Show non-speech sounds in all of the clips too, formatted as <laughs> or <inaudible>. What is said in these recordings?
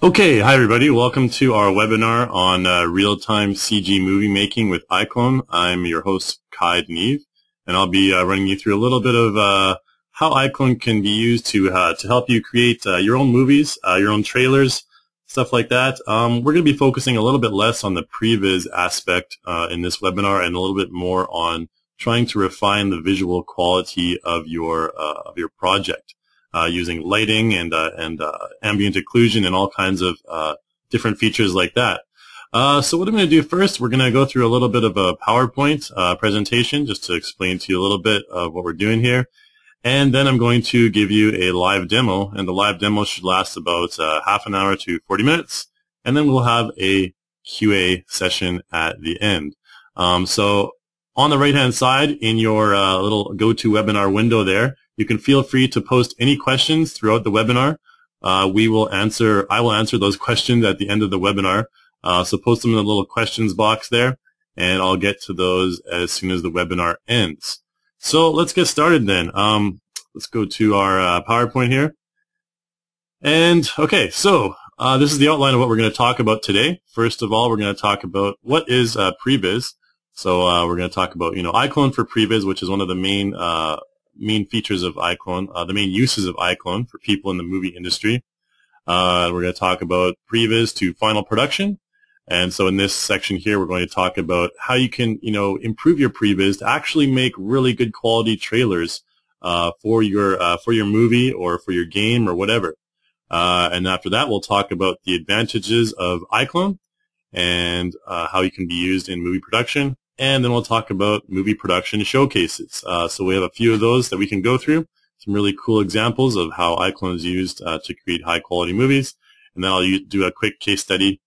Okay, hi everybody. Welcome to our webinar on uh, real-time CG movie making with iClone. I'm your host, Kai Neve, and I'll be uh, running you through a little bit of uh, how iClone can be used to uh, to help you create uh, your own movies, uh, your own trailers, stuff like that. Um, we're going to be focusing a little bit less on the previs aspect in this webinar and a little bit more on trying to refine the visual quality of your of your project using lighting and uh, and uh, ambient occlusion and all kinds of uh, different features like that. Uh, so what I'm going to do first, we're going to go through a little bit of a PowerPoint uh, presentation just to explain to you a little bit of what we're doing here. And then I'm going to give you a live demo, and the live demo should last about half an hour to 40 minutes. And then we'll have a QA session at the end. Um, so on the right-hand side in your little GoToWebinar window there, you can feel free to post any questions throughout the webinar. Uh, we will answer, I will answer those questions at the end of the webinar. Uh, so post them in the little questions box there, and I'll get to those as soon as the webinar ends. So let's get started then. Um, let's go to our uh, PowerPoint here. And okay, so uh, this is the outline of what we're going to talk about today. First of all, we're going to talk about what is uh, previs. So uh, we're going to talk about, you know, iClone for previs, which is one of the main uh, main features of iClone, uh, the main uses of iClone for people in the movie industry. Uh, we're going to talk about previs to final production. And so in this section here, we're going to talk about how you can, you know, improve your previs to actually make really good quality trailers uh, for your uh, for your movie or for your game or whatever. Uh, and after that, we'll talk about the advantages of iClone and uh, how you can be used in movie production and then we'll talk about movie production showcases. Uh, so we have a few of those that we can go through, some really cool examples of how iClone is used uh, to create high quality movies. And then I'll do a quick case study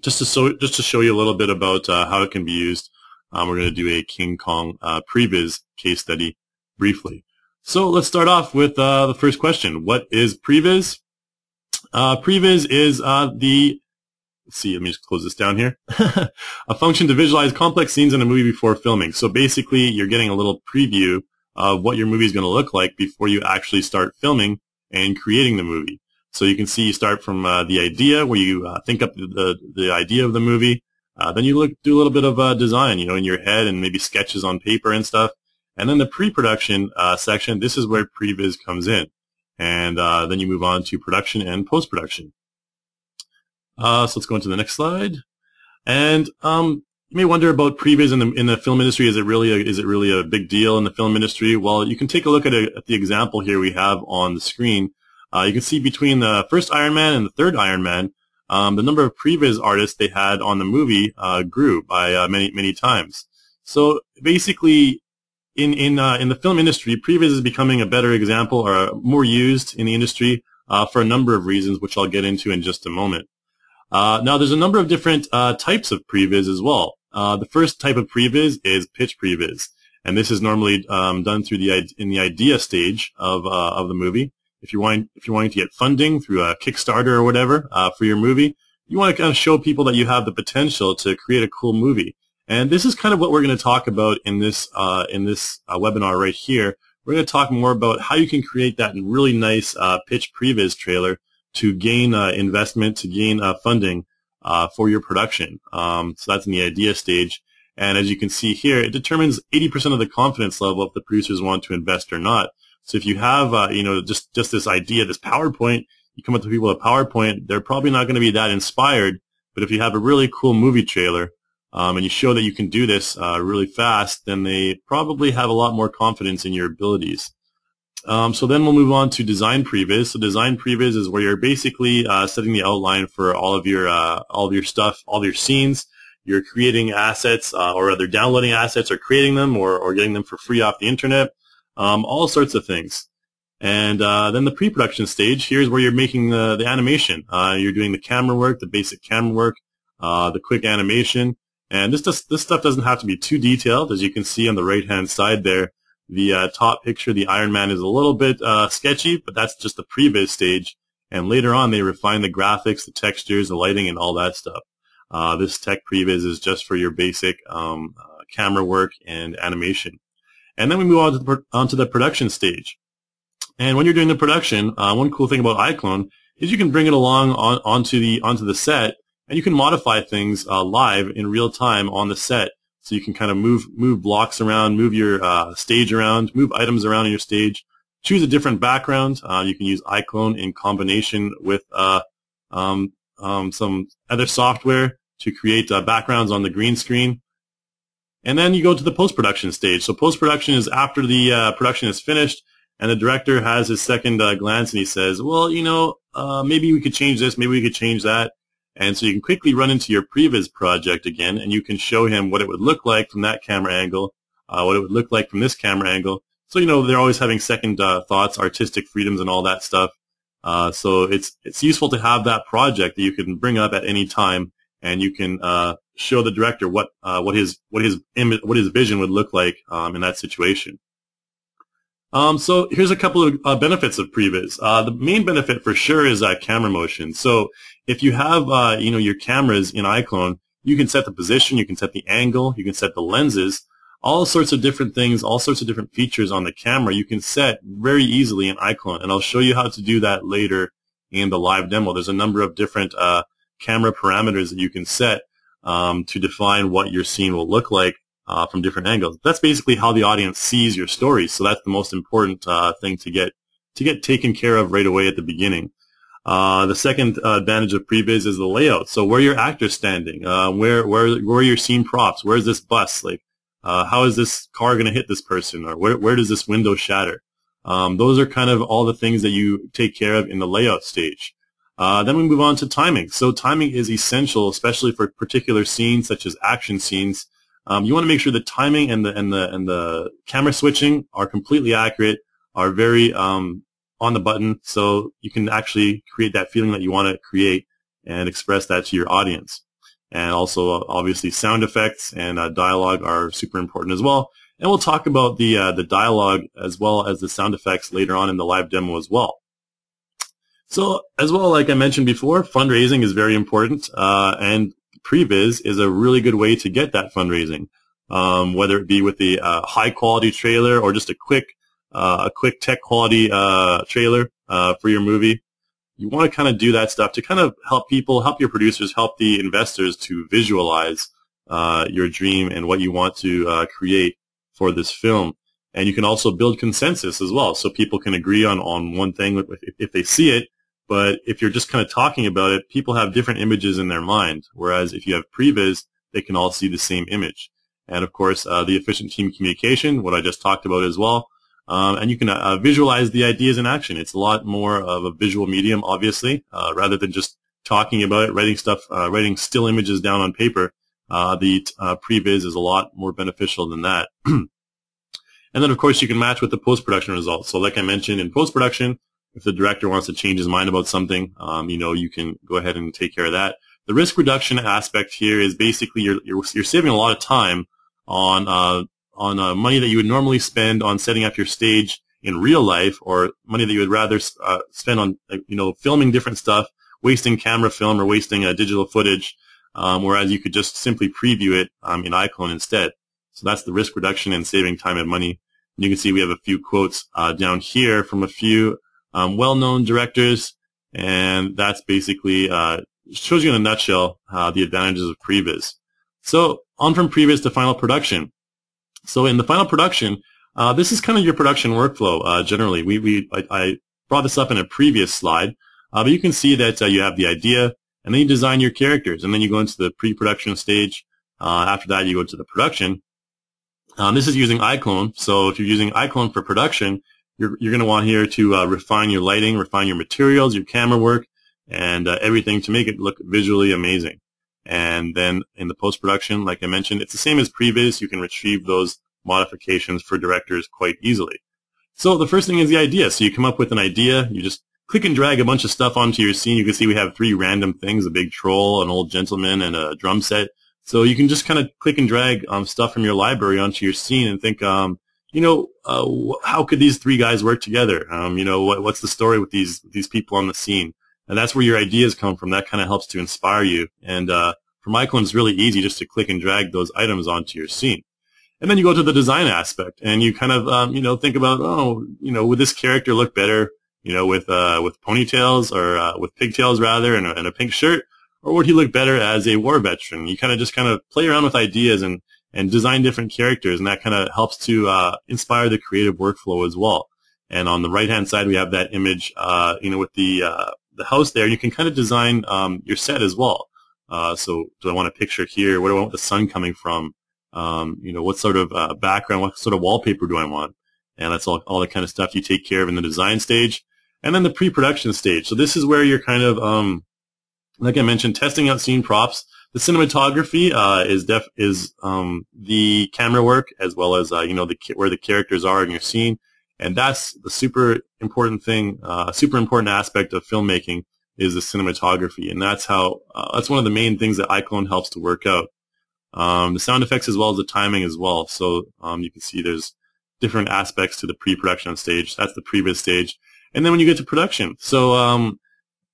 just to, so, just to show you a little bit about uh, how it can be used. Um, we're going to do a King Kong uh, previs case study briefly. So let's start off with uh, the first question. What is previs? Uh, previs is the Let's see, let me just close this down here. <laughs> a function to visualize complex scenes in a movie before filming. So basically, you're getting a little preview of what your movie is going to look like before you actually start filming and creating the movie. So you can see you start from uh, the idea where you uh, think up the, the, idea of the movie. Uh, then you look do a little bit of uh, design, you know, in your head and maybe sketches on paper and stuff. And then the pre-production uh, section, this is where previs comes in. And uh, then you move on to production and post-production. Uh, so let's go into the next slide. And um, you may wonder about previs in the in the film industry. Is it really a, is it really a big deal in the film industry? Well, you can take a look at, a, at the example here we have on the screen. Uh, you can see between the first Iron Man and the third Iron Man, um, the number of previs artists they had on the movie uh, grew by uh, many many times. So basically, in in uh, in the film industry, previs is becoming a better example or more used in the industry uh, for a number of reasons, which I'll get into in just a moment. Uh, now, there's a number of different uh, types of previs as well. Uh, the first type of previs is pitch previs, and this is normally um, done through the in the idea stage of uh, of the movie. If you're wanting if you're wanting to get funding through a Kickstarter or whatever uh, for your movie, you want to kind of show people that you have the potential to create a cool movie. And this is kind of what we're going to talk about in this uh, in this webinar right here. We're going to talk more about how you can create that really nice pitch previs trailer to gain uh, investment, to gain uh, funding uh, for your production. Um, so that's in the idea stage. And as you can see here, it determines 80% of the confidence level if the producers want to invest or not. So if you have, uh, you know, just, just this idea, this PowerPoint, you come up to people with a PowerPoint, they're probably not going to be that inspired. But if you have a really cool movie trailer, um, and you show that you can do this uh, really fast, then they probably have a lot more confidence in your abilities. Um, so then we'll move on to design previs. So design previs is where you're basically uh, setting the outline for all of your uh, all of your stuff, all of your scenes. You're creating assets, uh, or either downloading assets, or creating them, or, or getting them for free off the internet. Um, all sorts of things. And uh, then the pre-production stage. Here's where you're making the, the animation. Uh, you're doing the camera work, the basic camera work, uh, the quick animation. And this just, this stuff doesn't have to be too detailed, as you can see on the right-hand side there. The uh, top picture, the Iron Man, is a little bit uh, sketchy, but that's just the previs stage. And later on, they refine the graphics, the textures, the lighting, and all that stuff. Uh, this tech previs is just for your basic um, uh, camera work and animation. And then we move on to the, onto the production stage. And when you're doing the production, uh, one cool thing about iClone is you can bring it along on, onto the onto the set, and you can modify things uh, live in real time on the set. So you can kind of move move blocks around, move your uh, stage around, move items around in your stage. Choose a different background. Uh, you can use iClone in combination with uh, um, um, some other software to create uh, backgrounds on the green screen. And then you go to the post-production stage. So post-production is after the uh, production is finished and the director has his second uh, glance and he says, well, you know, maybe we could change this, maybe we could change that. And so you can quickly run into your previs project again and you can show him what it would look like from that camera angle, uh, what it would look like from this camera angle. So, you know, they're always having second uh, thoughts, artistic freedoms and all that stuff. Uh, so it's, it's useful to have that project that you can bring up at any time and you can uh, show the director what uh, what his what his image, what his vision would look like um, in that situation. Um, so here's a couple of uh, benefits of previs. Uh, the main benefit for sure is uh, camera motion. So if you have uh, you know your cameras in iClone, you can set the position, you can set the angle, you can set the lenses, all sorts of different things, all sorts of different features on the camera you can set very easily in iClone, and I'll show you how to do that later in the live demo. There's a number of different uh, camera parameters that you can set um, to define what your scene will look like uh, from different angles. That's basically how the audience sees your story. So that's the most important uh, thing to get to get taken care of right away at the beginning. Uh, the second uh, advantage of previs is the layout. So where your actors standing, uh, where where where are your scene props? Where's this bus? Like, uh, how is this car going to hit this person, or where where does this window shatter? Um, those are kind of all the things that you take care of in the layout stage. Uh, then we move on to timing. So timing is essential, especially for particular scenes such as action scenes. Um, you want to make sure the timing and the and the and the camera switching are completely accurate, are very um, on the button, so you can actually create that feeling that you want to create and express that to your audience. And also, obviously, sound effects and uh, dialogue are super important as well. And we'll talk about the uh, the dialogue as well as the sound effects later on in the live demo as well. So as well, like I mentioned before, fundraising is very important, uh, and Previs is a really good way to get that fundraising, um, whether it be with the uh, high quality trailer or just a quick, a quick tech quality uh, trailer uh, for your movie. You want to kind of do that stuff to kind of help people, help your producers, help the investors to visualize uh, your dream and what you want to create for this film. And you can also build consensus as well, so people can agree on, on one thing if, if they see it but if you're just kind of talking about it, people have different images in their mind. Whereas if you have previs, they can all see the same image. And of course, uh, the efficient team communication, what I just talked about as well. Um, and you can uh, visualize the ideas in action. It's a lot more of a visual medium, obviously, uh, rather than just talking about it, writing stuff, uh, writing still images down on paper. Uh, the uh, previs is a lot more beneficial than that. <clears throat> and then, of course, you can match with the post-production results. So like I mentioned, in post-production, if the director wants to change his mind about something, um, you know, you can go ahead and take care of that. The risk reduction aspect here is basically you're, you're, you're saving a lot of time on, uh, on uh, money that you would normally spend on setting up your stage in real life or money that you would rather uh, spend on, you know, filming different stuff, wasting camera film or wasting uh, digital footage, um, whereas you could just simply preview it um, in iClone instead. So that's the risk reduction and saving time and money. And you can see we have a few quotes uh, down here from a few um, well-known directors, and that's basically uh, shows you in a nutshell uh, the advantages of previs. So on from previs to final production. So in the final production, uh, this is kind of your production workflow. Uh, generally, we we I, I, brought this up in a previous slide, uh, but you can see that uh, you have the idea, and then you design your characters, and then you go into the pre-production stage. after that, you go to the production. Um, this is using iClone. So if you're using iClone for production, you're, you're going to want here to uh, refine your lighting, refine your materials, your camera work, and uh, everything to make it look visually amazing. And then in the post-production, like I mentioned, it's the same as previs. You can retrieve those modifications for directors quite easily. So the first thing is the idea. So you come up with an idea. You just click and drag a bunch of stuff onto your scene. You can see we have three random things, a big troll, an old gentleman, and a drum set. So you can just kind of click and drag um, stuff from your library onto your scene and think, um, you know, uh, how could these three guys work together? Um, you know, what, what's the story with these these people on the scene? And that's where your ideas come from. That kind of helps to inspire you. And uh, for iClone, it's really easy just to click and drag those items onto your scene. And then you go to the design aspect, and you kind of, um, you know, think about, oh, you know, would this character look better you know, with uh, with ponytails or uh, with pigtails rather, and a, and a pink shirt, or would he look better as a war veteran? You kind of just kind of play around with ideas and and design different characters, and that kind of helps to uh, inspire the creative workflow as well. And on the right hand side, we have that image, uh, you know, with the uh, the house there. You can kind of design um, your set as well. Uh, so, do I want a picture here? Where do I want the sun coming from? Um, you know, what sort of uh, background, what sort of wallpaper do I want? And that's all, all the kind of stuff you take care of in the design stage. And then the pre-production stage. So this is where you're kind of, um, like I mentioned, testing out scene props. The cinematography uh, is def is um, the camera work as well as uh, you know the where the characters are in your scene, and that's the super important thing, uh, super important aspect of filmmaking is the cinematography, and that's how uh, that's one of the main things that iClone helps to work out. Um, the sound effects as well as the timing as well. So um, you can see there's different aspects to the pre-production stage. That's the previous stage, and then when you get to production, so um,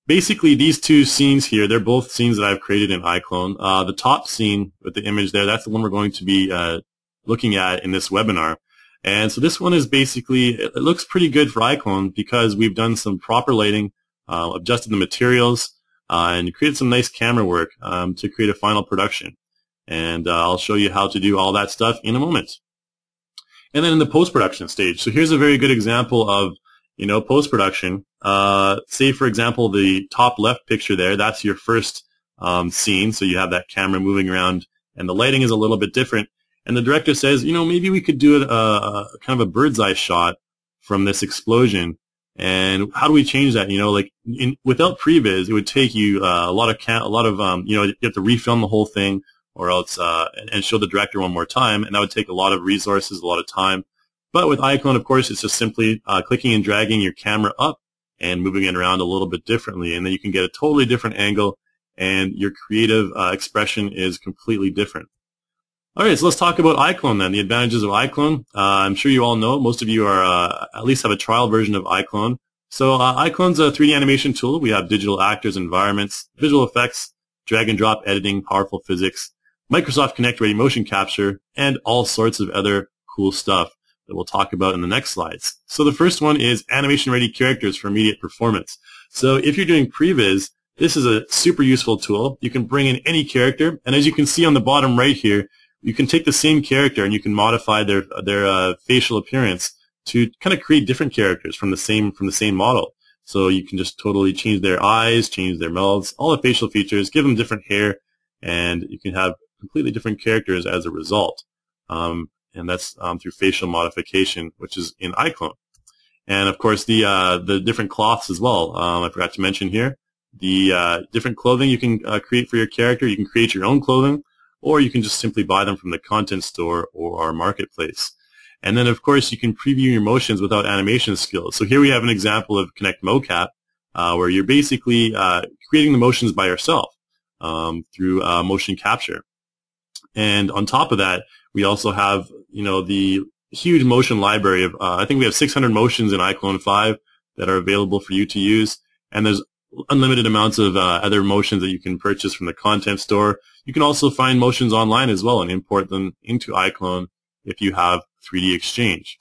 basically these two scenes here, they're both scenes that I've created in iClone. Uh, the top scene with the image there, that's the one we're going to be uh, looking at in this webinar. And so this one is basically, it looks pretty good for iClone because we've done some proper lighting, uh, adjusted the materials, uh, and created some nice camera work um, to create a final production. And uh, I'll show you how to do all that stuff in a moment. And then in the post-production stage. So here's a very good example of, you know, post-production. Uh, say, for example, the top left picture there, that's your first um, scene. So you have that camera moving around and the lighting is a little bit different. And the director says, you know, maybe we could do a, a kind of a bird's eye shot from this explosion. And how do we change that? You know, like in, without previs, it would take you uh, a lot of a lot of um, you know, you have to refilm the whole thing, or else uh, and show the director one more time, and that would take a lot of resources, a lot of time. But with iClone, of course, it's just simply uh, clicking and dragging your camera up and moving it around a little bit differently, and then you can get a totally different angle, and your creative uh, expression is completely different. All right, so let's talk about iClone then, the advantages of iClone. Uh, I'm sure you all know, most of you are uh, at least have a trial version of iClone. So uh, iClone's a 3D animation tool. We have digital actors, environments, visual effects, drag and drop editing, powerful physics, Microsoft Kinect ready motion capture, and all sorts of other cool stuff that we'll talk about in the next slides. So the first one is animation ready characters for immediate performance. So if you're doing previs, this is a super useful tool. You can bring in any character, and as you can see on the bottom right here, you can take the same character and you can modify their their uh, facial appearance to kind of create different characters from the same from the same model. So you can just totally change their eyes, change their mouths, all the facial features, give them different hair, and you can have completely different characters as a result. Um, and that's um, through facial modification, which is in iClone. And of course, the uh, the different cloths as well. Um, I forgot to mention here the uh, different clothing you can uh, create for your character. You can create your own clothing or you can just simply buy them from the content store or our marketplace. And then, of course, you can preview your motions without animation skills. So here we have an example of Kinect Mocap, uh, where you're basically uh, creating the motions by yourself um, through uh, motion capture. And on top of that, we also have, you know, the huge motion library of, uh, I think we have 600 motions in iClone 5 that are available for you to use. And there's unlimited amounts of uh, other motions that you can purchase from the content store. You can also find motions online as well and import them into iClone if you have 3D Exchange.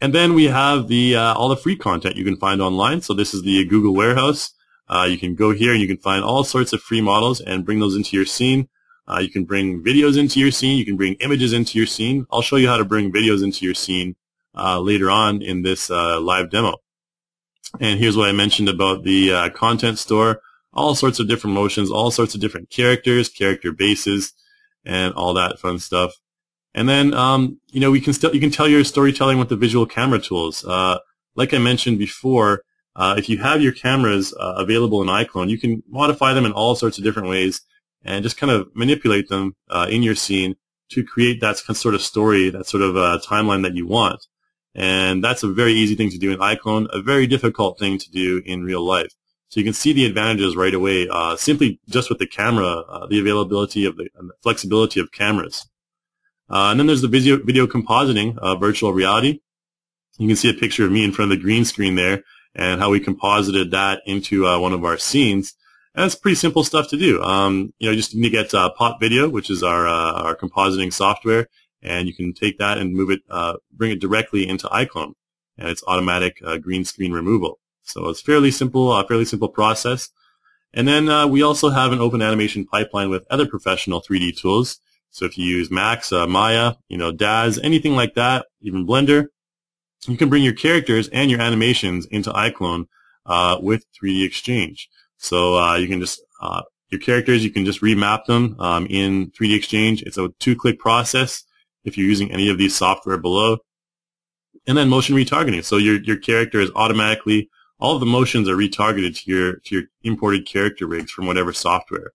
And then we have the uh, all the free content you can find online. So this is the Google Warehouse. Uh, you can go here and you can find all sorts of free models and bring those into your scene. Uh, you can bring videos into your scene. You can bring images into your scene. I'll show you how to bring videos into your scene uh, later on in this uh, live demo. And here's what I mentioned about the uh, content store. All sorts of different motions, all sorts of different characters, character bases, and all that fun stuff. And then, um, you know, we can still you can tell your storytelling with the visual camera tools. Uh, like I mentioned before, uh, if you have your cameras uh, available in iClone, you can modify them in all sorts of different ways and just kind of manipulate them uh, in your scene to create that sort of story, that sort of uh, timeline that you want. And that's a very easy thing to do in iClone, a very difficult thing to do in real life. So you can see the advantages right away, uh, simply just with the camera, uh, the availability of the, the flexibility of cameras. Uh, and then there's the video, video compositing, uh, virtual reality. You can see a picture of me in front of the green screen there and how we composited that into uh, one of our scenes. And it's pretty simple stuff to do. Um, you know, you just need to get uh, Pop Video, which is our, our compositing software, and you can take that and move it, uh, bring it directly into iClone, and it's automatic uh, green screen removal. So it's fairly simple, uh, fairly simple process. And then uh, we also have an open animation pipeline with other professional 3D tools. So if you use Max, uh, Maya, you know, Daz, anything like that, even Blender, you can bring your characters and your animations into iClone uh, with 3D Exchange. So you can just your characters, you can just remap them um, in 3D Exchange. It's a two-click process if you're using any of these software below. And then motion retargeting. So your your character is automatically all of the motions are retargeted to your to your imported character rigs from whatever software.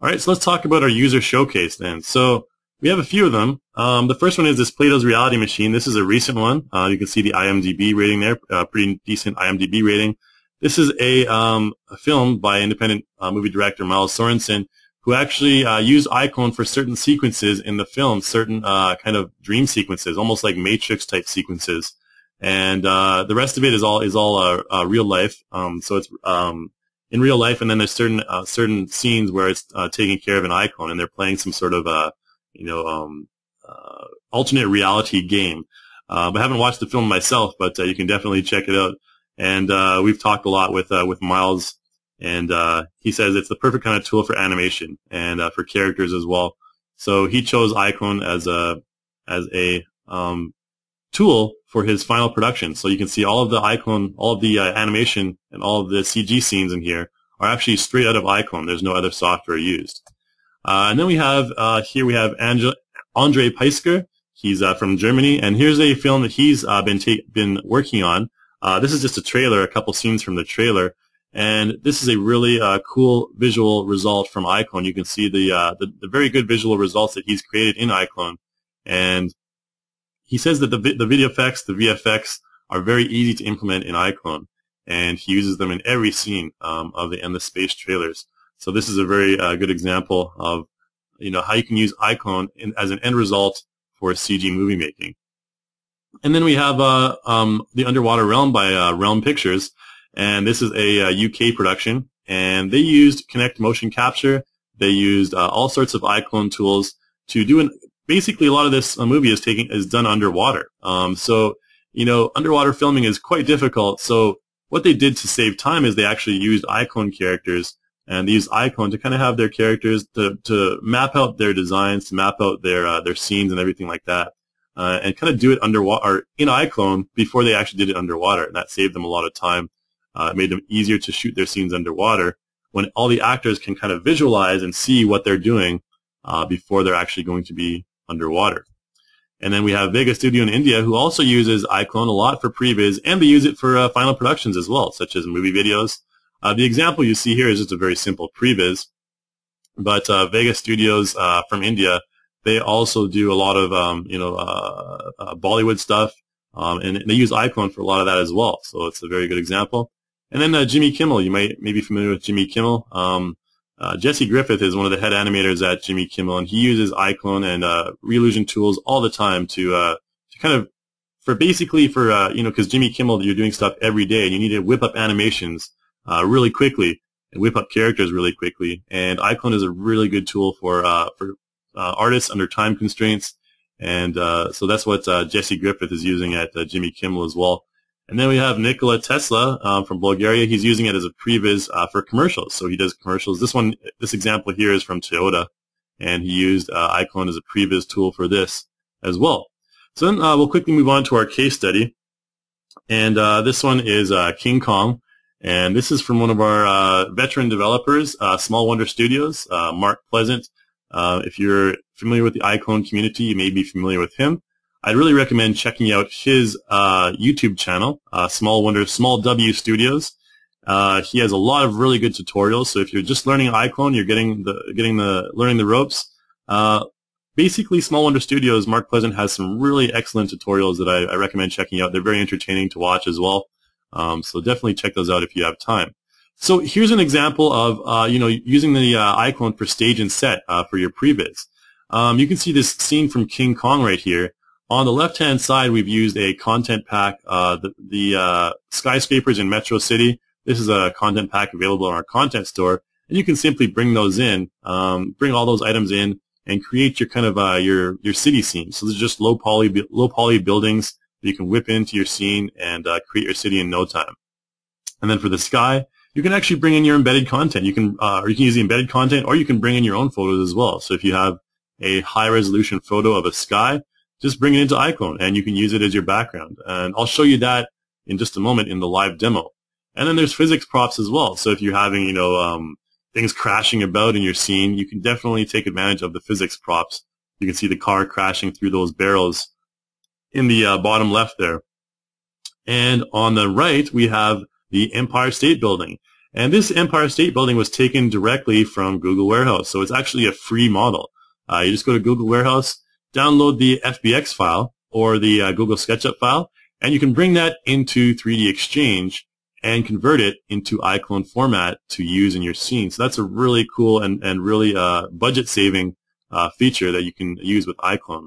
All right, so let's talk about our user showcase then. So we have a few of them. Um, the first one is this Plato's Reality Machine. This is a recent one. Uh, you can see the IMDb rating there, uh, pretty decent IMDb rating. This is a, um, a film by independent uh, movie director Miles Sorensen, who actually uh, used iClone for certain sequences in the film, certain uh, kind of dream sequences, almost like Matrix type sequences and uh, the rest of it is all is all uh, uh, real life. Um, so it's um, in real life, and then there's certain uh, certain scenes where it's taking care of an iClone, and they're playing some sort of you know um, alternate reality game. but I haven't watched the film myself, but you can definitely check it out. And we've talked a lot with with Miles, and he says it's the perfect kind of tool for animation and for characters as well. So he chose iClone as a as a um, tool for his final production. So you can see all of the iClone, all of the uh, animation and all of the CG scenes in here are actually straight out of iClone. There's no other software used. Uh, and then we have, uh, here we have Angel- Andre Peisker. He's uh, from Germany. And here's a film that he's uh, been, ta- been working on. Uh, this is just a trailer, a couple scenes from the trailer. And this is a really cool visual result from iClone. You can see the, the, the very good visual results that he's created in iClone. And he says that the, the video effects, the VFX, are very easy to implement in iClone, and he uses them in every scene um, of the endless space trailers. So this is a very uh, good example of you know how you can use iClone in, as an end result for CG movie making. And then we have uh, um, the Underwater Realm by uh, Realm Pictures, and this is a, UK production, and they used Kinect Motion Capture. They used uh, all sorts of iClone tools to do an basically a lot of this uh, movie is taking is done underwater. Um, so you know, underwater filming is quite difficult. So what they did to save time is they actually used iClone characters and they used iClone to kind of have their characters to, to map out their designs, to map out their uh, their scenes and everything like that, uh, and kind of do it underwater in iClone before they actually did it underwater. And that saved them a lot of time. Uh, it made them easier to shoot their scenes underwater when all the actors can kind of visualize and see what they're doing uh, before they're actually going to be underwater. And then we have Vega Studio in India, who also uses iClone a lot for previs, and they use it for uh, final productions as well, such as movie videos. Uh, the example you see here is just a very simple previs, but uh, Vega Studios uh, from India, they also do a lot of um, you know uh, uh, Bollywood stuff, um, and they use iClone for a lot of that as well. So it's a very good example. And then Jimmy Kimmel, you might, may be familiar with Jimmy Kimmel. Um, uh, Jesse Griffith is one of the head animators at Jimmy Kimmel, and he uses iClone and uh, Reallusion tools all the time to uh, to kind of for basically for uh, you know because Jimmy Kimmel you're doing stuff every day and you need to whip up animations uh, really quickly and whip up characters really quickly. And iClone is a really good tool for uh, for artists under time constraints, and so that's what Jesse Griffith is using at Jimmy Kimmel as well. And then we have Nikola Tesla um, from Bulgaria. He's using it as a previs uh, for commercials. So he does commercials. This one, this example here is from Toyota, and he used uh, iClone as a previs tool for this as well. So then uh, we'll quickly move on to our case study. And uh, this one is uh, King Kong. And this is from one of our uh, veteran developers, Small Wonder Studios, Mark Pleasant. if you're familiar with the iClone community, you may be familiar with him. I'd really recommend checking out his uh, YouTube channel, uh, Small Wonder, Small W Studios. Uh, he has a lot of really good tutorials. So if you're just learning iClone, you're getting the getting the learning the ropes. Uh, basically, Small Wonder Studios, Mark Pleasant has some really excellent tutorials that I, I recommend checking out. They're very entertaining to watch as well. Um, so definitely check those out if you have time. So here's an example of uh, you know using the uh, iClone for stage and set for your previs. Um, you can see this scene from King Kong right here. On the left-hand side, we've used a content pack, uh, the, the uh, skyscrapers in Metro City. This is a content pack available in our content store, and you can simply bring those in, um, bring all those items in, and create your kind of uh, your your city scene. So these are just low poly low poly buildings that you can whip into your scene and uh, create your city in no time. And then for the sky, you can actually bring in your embedded content. You can, uh, or you can use the embedded content, or you can bring in your own photos as well. So if you have a high resolution photo of a sky, just bring it into iClone and you can use it as your background. And I'll show you that in just a moment in the live demo. And then there's physics props as well. So if you're having, you know, um, things crashing about in your scene, you can definitely take advantage of the physics props. You can see the car crashing through those barrels in the uh, bottom left there. And on the right, we have the Empire State Building. And this Empire State Building was taken directly from Google Warehouse. So it's actually a free model. Uh, you just go to Google Warehouse, download the FBX file or the uh, Google SketchUp file, and you can bring that into 3D Exchange and convert it into iClone format to use in your scene. So that's a really cool and, and really uh, budget-saving uh, feature that you can use with iClone.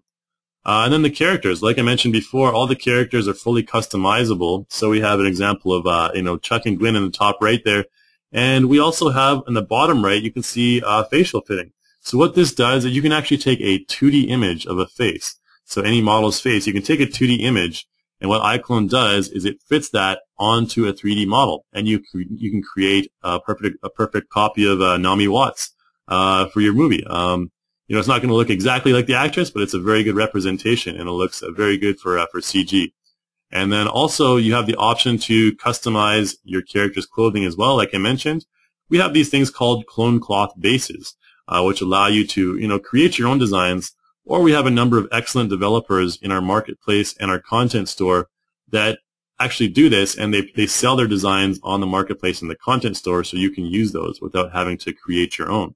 Uh, and then the characters, like I mentioned before, all the characters are fully customizable. So we have an example of, uh, you know, Chuck and Gwen in the top right there. And we also have in the bottom right, you can see uh, facial fitting. So what this does is you can actually take a 2D image of a face. So any model's face, you can take a 2D image, and what iClone does is it fits that onto a 3D model, and you you can create a perfect a perfect copy of uh, Watts uh, for your movie. Um, you know, it's not going to look exactly like the actress, but it's a very good representation, and it looks uh, very good for uh, for CG. And then also you have the option to customize your character's clothing as well. Like I mentioned, we have these things called clone cloth bases, uh, which allow you to you know create your own designs. Or we have a number of excellent developers in our marketplace and our content store that actually do this, and they they sell their designs on the marketplace and the content store, so you can use those without having to create your own.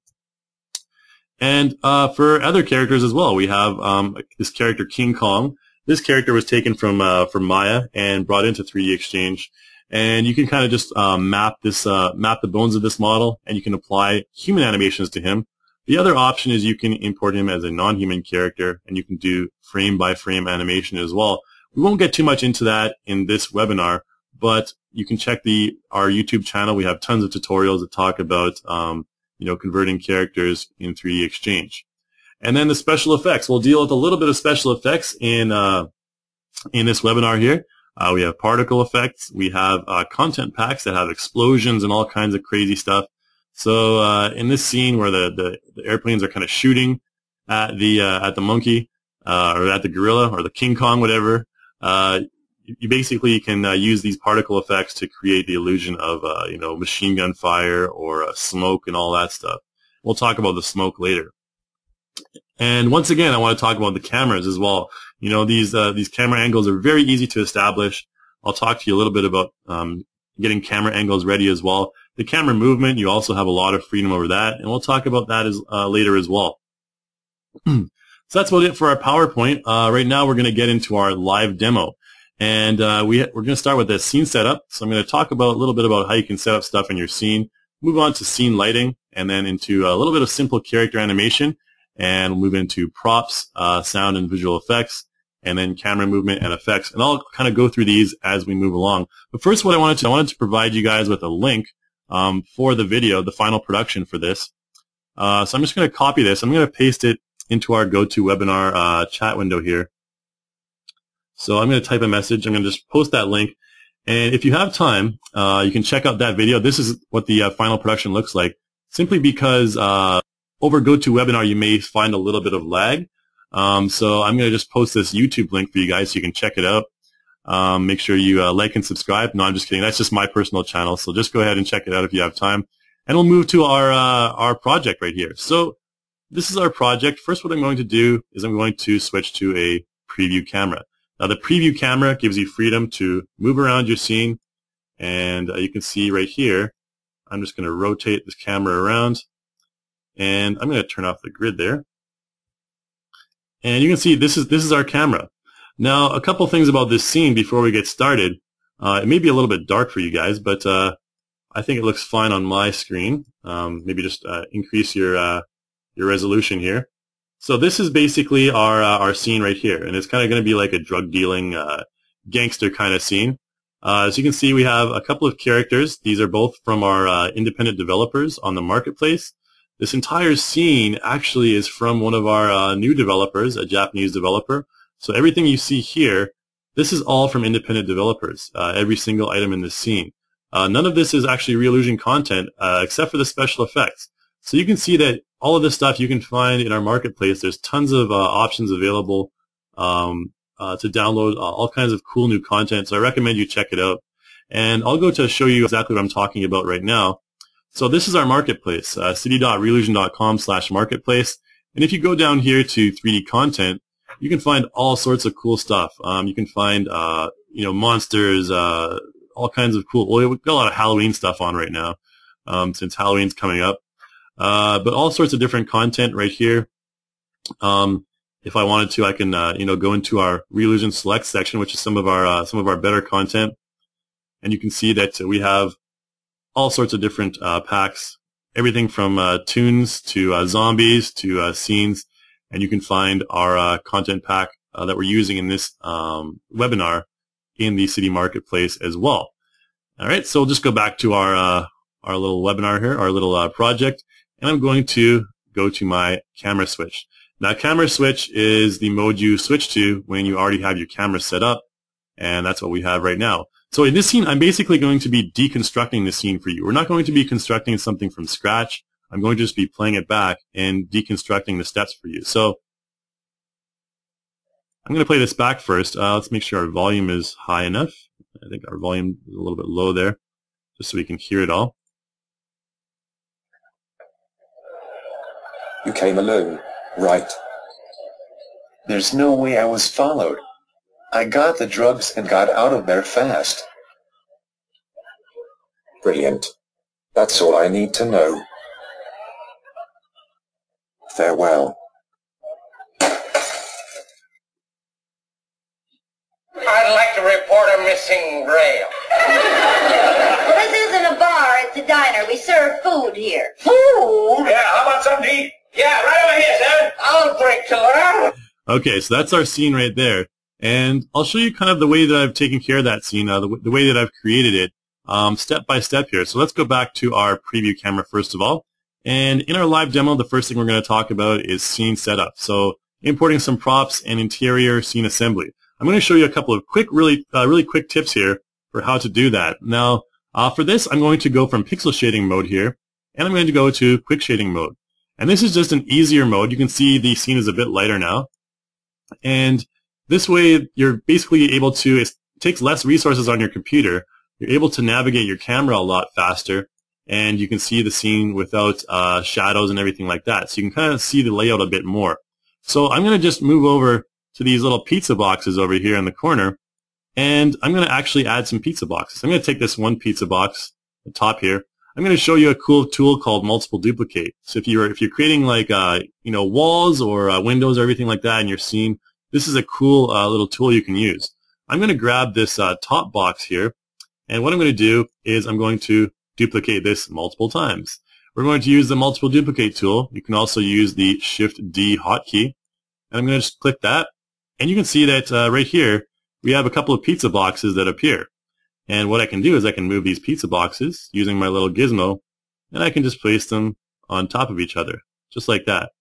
And uh, for other characters as well, we have um, this character King Kong. This character was taken from uh, from Maya and brought into 3D Exchange, and you can kind of just uh, map this uh, map the bones of this model, and you can apply human animations to him. The other option is you can import him as a non-human character, and you can do frame by frame animation as well. We won't get too much into that in this webinar, but you can check the our YouTube channel. We have tons of tutorials that talk about um, you know, converting characters in 3D Exchange. And then the special effects. We'll deal with a little bit of special effects in uh, in this webinar here. Uh, we have particle effects. We have uh, content packs that have explosions and all kinds of crazy stuff. So uh, in this scene where the, the, the, airplanes are kind of shooting at the uh, at the monkey uh, or at the gorilla or the King Kong, whatever, you basically can uh, use these particle effects to create the illusion of uh, you know machine gun fire or uh, smoke and all that stuff. We'll talk about the smoke later. And once again, I want to talk about the cameras as well. You know these uh, these camera angles are very easy to establish. I'll talk to you a little bit about um, getting camera angles ready as well. The camera movement, you also have a lot of freedom over that, and we'll talk about that as, uh, later as well. so that's about it for our PowerPoint. Uh, right now, we're going to get into our live demo. And uh, we, we're going to start with the scene setup. So I'm going to talk about a little bit about how you can set up stuff in your scene, move on to scene lighting, and then into a little bit of simple character animation, and move into props, uh, sound and visual effects, and then camera movement and effects. And I'll kind of go through these as we move along. But first, what I wanted to, I wanted to provide you guys with a link um, for the video, the final production for this. Uh, so I'm just going to copy this. I'm going to paste it into our GoToWebinar uh, chat window here. So I'm going to type a message. I'm going to just post that link. And if you have time, uh, you can check out that video. This is what the uh, final production looks like. Simply because uh, over GoToWebinar, you may find a little bit of lag. Um, so I'm going to just post this YouTube link for you guys so you can check it out. Um, make sure you uh, like and subscribe. No, I'm just kidding. That's just my personal channel. So just go ahead and check it out if you have time. And we'll move to our uh, our project right here. So this is our project. First, what I'm going to do is I'm going to switch to a preview camera. Now the preview camera gives you freedom to move around your scene and uh, you can see right here I'm just going to rotate this camera around and I'm going to turn off the grid there and you can see this is this is our camera now a couple things about this scene before we get started uh, it may be a little bit dark for you guys but uh, I think it looks fine on my screen um, maybe just uh, increase your uh, your resolution here so this is basically our uh, our scene right here, and it's kind of going to be like a drug dealing uh, gangster kind of scene. As you can see, we have a couple of characters. These are both from our independent developers on the marketplace. This entire scene actually is from one of our new developers, a Japanese developer. So everything you see here, this is all from independent developers. Uh, every single item in this scene. uh, none of this is actually Reallusion content uh, except for the special effects. So you can see that all of this stuff you can find in our marketplace. There's tons of uh, options available um, uh, to download uh, all kinds of cool new content. So I recommend you check it out. And I'll go to show you exactly what I'm talking about right now. So this is our marketplace, uh, city.reallusion.com slash marketplace. And if you go down here to 3D content, you can find all sorts of cool stuff. Um, you can find, uh, you know, monsters, uh, all kinds of cool. Well, we've got a lot of Halloween stuff on right now, um, since Halloween's coming up. Uh, but all sorts of different content right here. Um, if I wanted to, I can, uh, you know, go into our Reallusion Select section, which is some of our uh, some of our better content, and you can see that we have all sorts of different uh, packs, everything from tunes to zombies to scenes, and you can find our uh, content pack uh, that we're using in this um, webinar in the City Marketplace as well. All right, so we'll just go back to our uh, our little webinar here, our little project, and I'm going to go to my camera switch. Now, camera switch is the mode you switch to when you already have your camera set up, and that's what we have right now. So in this scene, I'm basically going to be deconstructing the scene for you. We're not going to be constructing something from scratch. I'm going to just be playing it back and deconstructing the steps for you. So I'm going to play this back first. Uh, let's make sure our volume is high enough. I think our volume is a little bit low there, just so we can hear it all. You came alone, right? There's no way I was followed. I got the drugs and got out of there fast. Brilliant. That's all I need to know. Farewell. I'd like to report a missing rail. <laughs> well, this isn't a bar, it's a diner. We serve food here. Food? Yeah, how about something to eat? Yeah, right over here, sir. I'll drink to that. Okay, so that's our scene right there. And I'll show you kind of the way that I've taken care of that scene, uh, the, the, way that I've created it, um, step by step here. So let's go back to our preview camera first of all. And in our live demo, the first thing we're going to talk about is scene setup. So importing some props and interior scene assembly. I'm going to show you a couple of quick, really, uh, really quick tips here for how to do that. Now, uh, for this, I'm going to go from pixel shading mode here, and I'm going to go to quick shading mode. And this is just an easier mode. You can see the scene is a bit lighter now. And this way, you're basically able to, it takes less resources on your computer. You're able to navigate your camera a lot faster. And you can see the scene without uh, shadows and everything like that. So you can kind of see the layout a bit more. So I'm going to just move over to these little pizza boxes over here in the corner. And I'm going to actually add some pizza boxes. I'm going to take this one pizza box, the top here, I'm going to show you a cool tool called multiple duplicate. So if you're if you're creating like uh, you know walls or uh, windows or everything like that in your scene, this is a cool uh, little tool you can use. I'm going to grab this uh, top box here, and what I'm going to do is I'm going to duplicate this multiple times. We're going to use the multiple duplicate tool. You can also use the Shift D hotkey, and I'm going to just click that, and you can see that uh, right here we have a couple of pizza boxes that appear. And what I can do is I can move these pizza boxes using my little gizmo, and I can just place them on top of each other, just like that.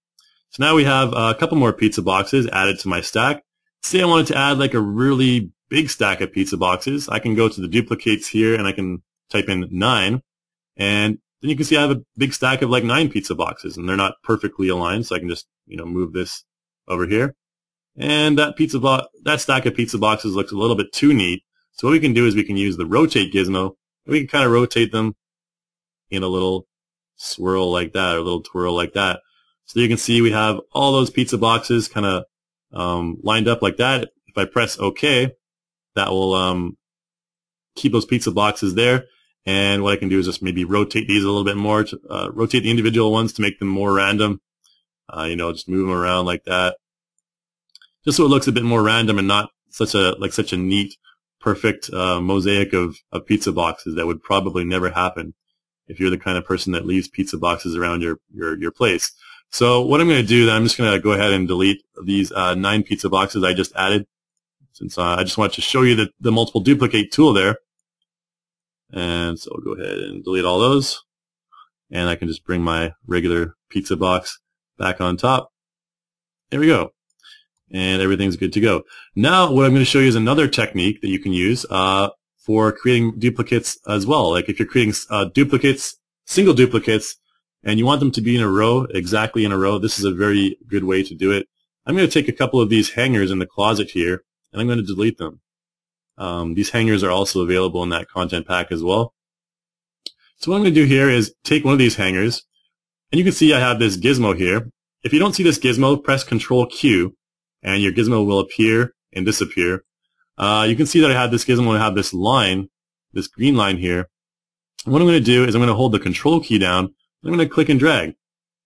So now we have a couple more pizza boxes added to my stack. Say I wanted to add like a really big stack of pizza boxes. I can go to the duplicates here and I can type in nine. And then you can see I have a big stack of like nine pizza boxes and they're not perfectly aligned. So I can just, you know, move this over here. And that pizza bo- that stack of pizza boxes looks a little bit too neat. So what we can do is we can use the rotate gizmo. And we can kind of rotate them in a little swirl like that or a little twirl like that. So you can see we have all those pizza boxes kind of um, lined up like that. If I press OK, that will um, keep those pizza boxes there. And what I can do is just maybe rotate these a little bit more, to, uh, rotate the individual ones to make them more random. Uh, you know, just move them around like that, just so it looks a bit more random and not such a like such a neat perfect uh, mosaic of, of pizza boxes that would probably never happen if you're the kind of person that leaves pizza boxes around your, your, your place. So what I'm going to do, then, I'm just going to go ahead and delete these uh, nine pizza boxes I just added, since uh, I just wanted to show you the, the multiple duplicate tool there. And so I'll go ahead and delete all those. And I can just bring my regular pizza box back on top. There we go and everything's good to go. Now, what I'm going to show you is another technique that you can use uh, for creating duplicates as well. Like if you're creating uh, duplicates, single duplicates, and you want them to be in a row, exactly in a row, this is a very good way to do it. I'm going to take a couple of these hangers in the closet here, and I'm going to delete them. Um, these hangers are also available in that content pack as well. So what I'm going to do here is take one of these hangers, and you can see I have this gizmo here. If you don't see this gizmo, press Control Q, and your gizmo will appear and disappear. Uh, you can see that I have this gizmo and I have this line, this green line here. what I'm going to do is I'm going to hold the Control key down. I'm going to click and drag.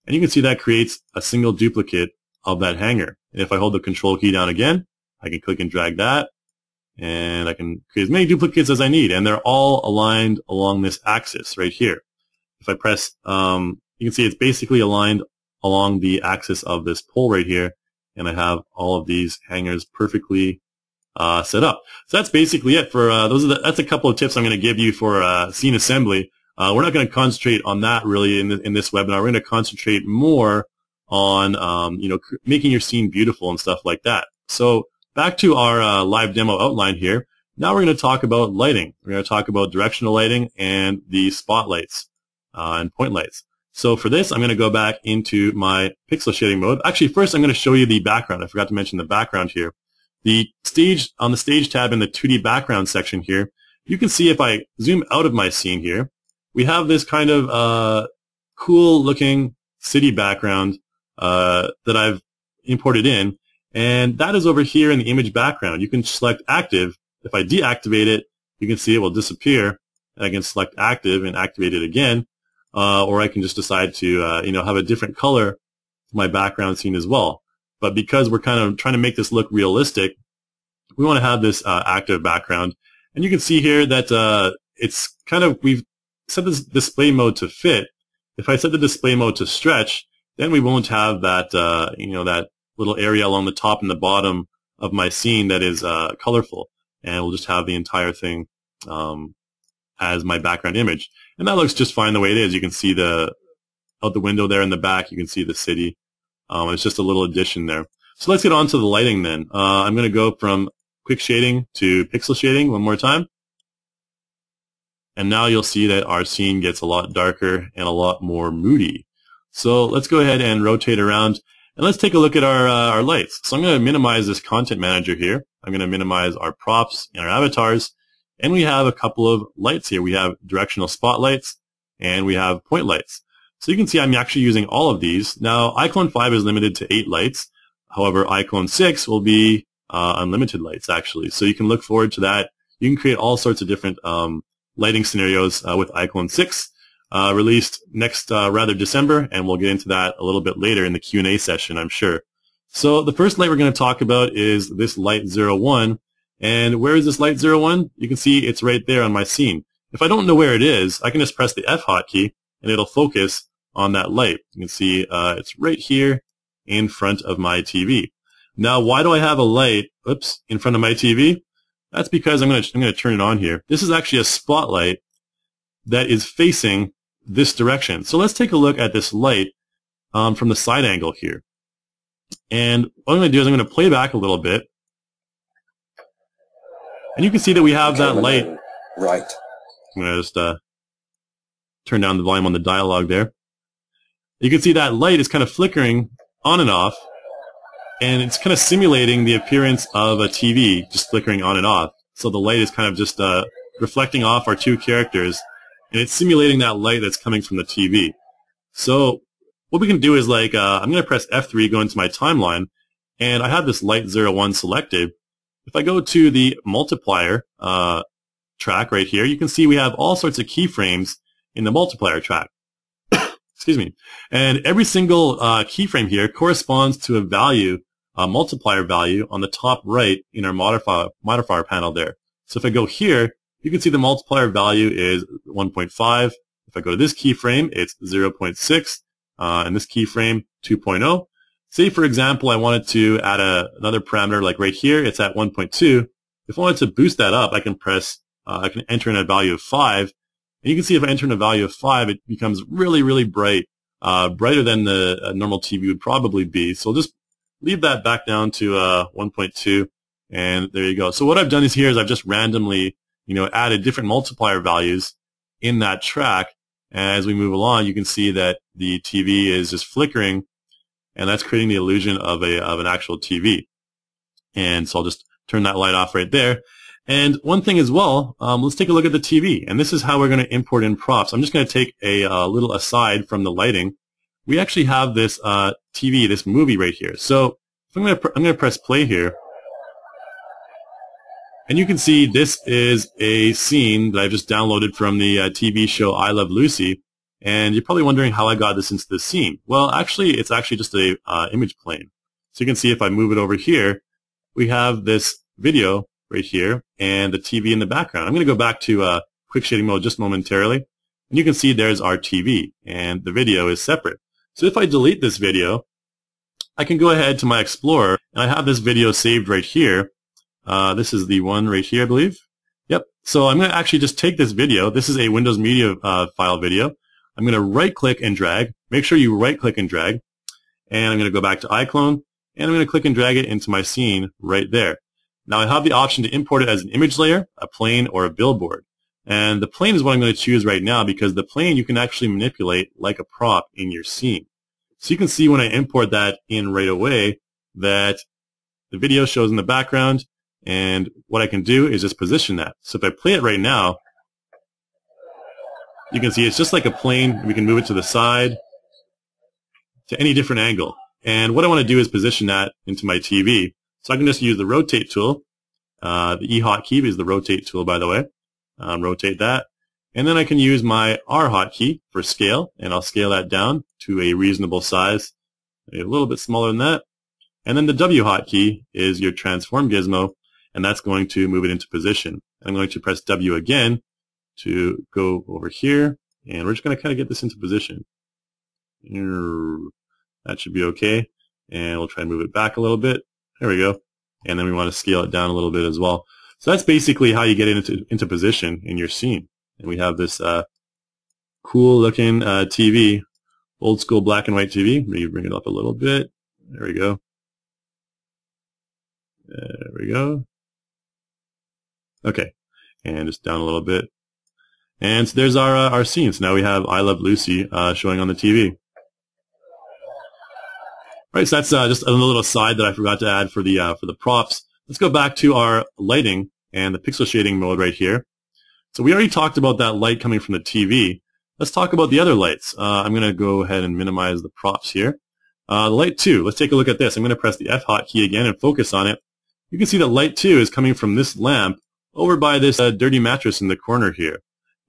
And you can see that creates a single duplicate of that hanger. And if I hold the Control key down again, I can click and drag that. And I can create as many duplicates as I need. And they're all aligned along this axis right here. If I press, um, you can see it's basically aligned along the axis of this pole right here. And I have all of these hangers perfectly uh, set up. So that's basically it for uh, those. Are the, that's a couple of tips I'm going to give you for uh, scene assembly. Uh, we're not going to concentrate on that really in, the, in this webinar. We're going to concentrate more on um, you know making your scene beautiful and stuff like that. So back to our uh, live demo outline here. Now we're going to talk about lighting. We're going to talk about directional lighting and the spotlights uh, and point lights. So for this, I'm going to go back into my pixel shading mode. Actually, first I'm going to show you the background. I forgot to mention the background here. The stage, on the stage tab in the 2D background section here, you can see if I zoom out of my scene here, we have this kind of uh, cool looking city background uh, that I've imported in. And that is over here in the image background. You can select active. If I deactivate it, you can see it will disappear. I can select active and activate it again. Uh, or I can just decide to, uh, you know, have a different color for my background scene as well. But because we're kind of trying to make this look realistic, we want to have this uh, active background. And you can see here that uh, it's kind of, we've set this display mode to fit. If I set the display mode to stretch, then we won't have that, uh, you know, that little area along the top and the bottom of my scene that is uh, colorful. And we'll just have the entire thing um, as my background image. And that looks just fine the way it is. You can see the out the window there in the back. You can see the city. Um, it's just a little addition there. So let's get on to the lighting then. Uh, I'm going to go from quick shading to pixel shading one more time. And now you'll see that our scene gets a lot darker and a lot more moody. So let's go ahead and rotate around and let's take a look at our, uh, our lights. So I'm going to minimize this content manager here. I'm going to minimize our props and our avatars. And we have a couple of lights here. We have directional spotlights and we have point lights. So you can see I'm actually using all of these. Now, iClone 5 is limited to 8 lights. However, iClone 6 will be uh, unlimited lights, actually. So you can look forward to that. You can create all sorts of different um, lighting scenarios uh, with iClone 6, uh, released next, uh, rather December, and we'll get into that a little bit later in the Q&A session, I'm sure. So the first light we're going to talk about is this light 01. And where is this light 01? You can see it's right there on my scene. If I don't know where it is, I can just press the F hotkey, and it'll focus on that light. You can see uh, it's right here in front of my TV. Now, why do I have a light, oops, in front of my TV? That's because I'm going to I'm going to turn it on here. This is actually a spotlight that is facing this direction. So let's take a look at this light um, from the side angle here. And what I'm going to do is I'm going to play back a little bit. And you can see that we have that light. Right. I'm going to just uh, turn down the volume on the dialogue there. You can see that light is kind of flickering on and off, and it's kind of simulating the appearance of a TV just flickering on and off. So the light is kind of just uh, reflecting off our two characters, and it's simulating that light that's coming from the TV. So what we can do is like, uh, I'm going to press F3, go into my timeline, and I have this light 01 selected. If I go to the multiplier uh, track right here, you can see we have all sorts of keyframes in the multiplier track <coughs> excuse me. And every single uh, keyframe here corresponds to a value, a multiplier value on the top right in our modifier, modifier panel there. So if I go here, you can see the multiplier value is 1.5. If I go to this keyframe, it's 0.6, uh, and this keyframe 2.0. Say, for example, I wanted to add a, another parameter like right here, it's at 1.2. If I wanted to boost that up, I can press, uh, I can enter in a value of 5, and you can see if I enter in a value of 5, it becomes really, really bright, uh, brighter than the normal TV would probably be. So I'll just leave that back down to uh, 1.2, and there you go. So what I've done is here is I've just randomly you know, added different multiplier values in that track. And as we move along, you can see that the TV is just flickering, and that's creating the illusion of a of an actual TV. And so I'll just turn that light off right there. And one thing as well, um, let's take a look at the TV. And this is how we're going to import in props. I'm just going to take a, a, little aside from the lighting. We actually have this uh, TV, this movie right here. So I'm going to I'm going to press play here. And you can see this is a scene that I've just downloaded from the uh, TV show I Love Lucy. And you're probably wondering how I got this into the scene. Well, actually, it's actually just a uh, image plane. So you can see if I move it over here, we have this video right here and the TV in the background. I'm going to go back to uh, quick shading mode just momentarily. And you can see there's our TV and the video is separate. So if I delete this video, I can go ahead to my Explorer and I have this video saved right here. Uh, this is the one right here, I believe. Yep. So I'm going to actually just take this video. This is a Windows Media uh, file video. I'm going to right click and drag. Make sure you right click and drag. And I'm going to go back to iClone and I'm going to click and drag it into my scene right there. Now I have the option to import it as an image layer, a plane, or a billboard. And the plane is what I'm going to choose right now because the plane you can actually manipulate like a prop in your scene. So you can see when I import that in right away that the video shows in the background and what I can do is just position that. So if I play it right now, you can see it's just like a plane. We can move it to the side to any different angle. And what I want to do is position that into my TV. So I can just use the rotate tool. Uh, the E hotkey is the rotate tool, by the way. Um, rotate that. And then I can use my R hotkey for scale, and I'll scale that down to a reasonable size, a little bit smaller than that. And then the W hotkey is your transform gizmo, and that's going to move it into position. I'm going to press W again to go over here, and we're just going to kind of get this into position. That should be okay. And we'll try and move it back a little bit. There we go. And then we want to scale it down a little bit as well. So that's basically how you get it into, into position in your scene. And we have this uh, cool looking uh, TV, old school black and white TV. Maybe bring it up a little bit. There we go. There we go. Okay. And just down a little bit. And so there's our, uh, our scene. So now we have I Love Lucy uh, showing on the TV. All right, so that's uh, just a little side that I forgot to add for the uh, for the props. Let's go back to our lighting and the pixel shading mode right here. So we already talked about that light coming from the TV. Let's talk about the other lights. Uh, I'm going to go ahead and minimize the props here. Uh, light 2, let's take a look at this. I'm going to press the F hotkey again and focus on it. You can see that light 2 is coming from this lamp over by this uh, dirty mattress in the corner here.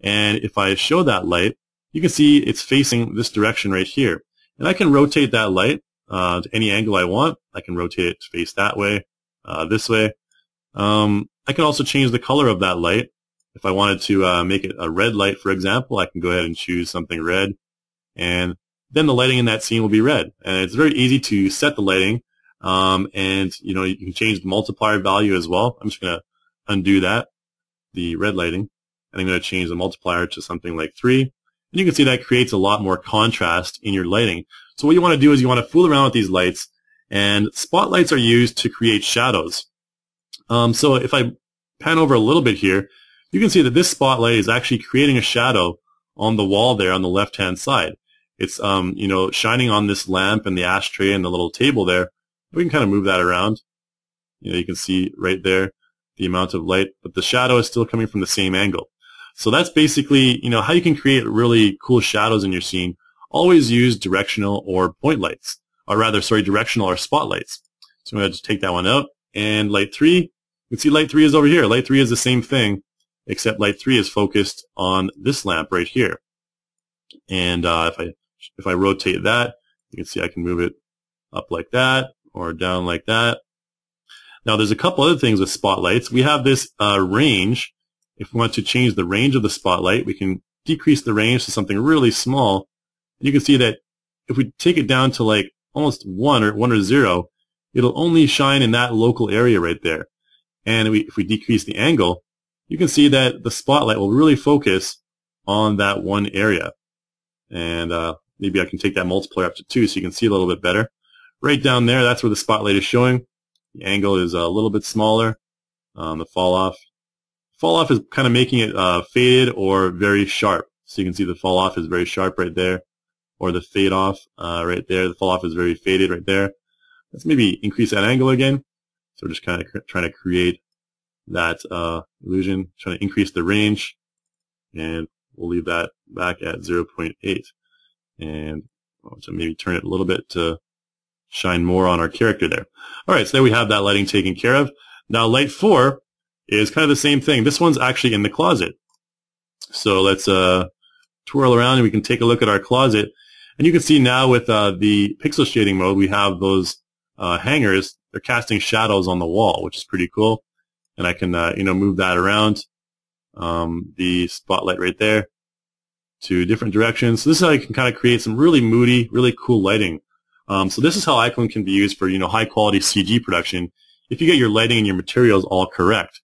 And if I show that light, you can see it's facing this direction right here. And I can rotate that light uh, to any angle I want. I can rotate it to face that way, uh, this way. Um, I can also change the color of that light. If I wanted to uh, make it a red light, for example, I can go ahead and choose something red, and then the lighting in that scene will be red. And it's very easy to set the lighting, um, and you know you can change the multiplier value as well. I'm just going to undo that, the red lighting, and I'm going to change the multiplier to something like three. And you can see that creates a lot more contrast in your lighting. So what you want to do is you want to fool around with these lights, and spotlights are used to create shadows. Um, so if I pan over a little bit here, you can see that this spotlight is actually creating a shadow on the wall there on the left-hand side. It's, um, you know, shining on this lamp and the ashtray and the little table there. We can kind of move that around. You know, you can see right there the amount of light, but the shadow is still coming from the same angle. So that's basically, you know, how you can create really cool shadows in your scene always use directional or point lights, or rather, sorry, directional or spotlights. So I'm going to just take that one out. And light 3, you can see light 3 is over here. Light 3 is the same thing, except light 3 is focused on this lamp right here. And uh, if I if I rotate that, you can see I can move it up like that or down like that. Now there's a couple other things with spotlights. We have this uh, range. If we want to change the range of the spotlight, we can decrease the range to something really small And you can see that if we take it down to like almost one or one or zero, it'll only shine in that local area right there. And we, if we decrease the angle, you can see that the spotlight will really focus on that one area. And uh, maybe I can take that multiplier up to two so you can see a little bit better. Right down there, that's where the spotlight is showing. The angle is a little bit smaller. Um, the fall off fall off is kind of making it uh, faded or very sharp. So you can see the fall off is very sharp right there, or the fade off uh, right there. The fall off is very faded right there. Let's maybe increase that angle again. So we're just kind of trying to create that uh, illusion, trying to increase the range, and we'll leave that back at 0.8. And so maybe turn it a little bit to shine more on our character there. All right, so there we have that lighting taken care of. Now light four is kind of the same thing. This one's actually in the closet. So let's uh, twirl around and we can take a look at our closet. And you can see now with uh, the pixel shading mode, we have those uh, hangers. They're casting shadows on the wall, which is pretty cool. And I can, uh, you know, move that around, um, the spotlight right there to different directions. So this is how you can kind of create some really moody, really cool lighting. Um, so this is how iClone can be used for, you know, high quality CG production if you get your lighting and your materials all correct.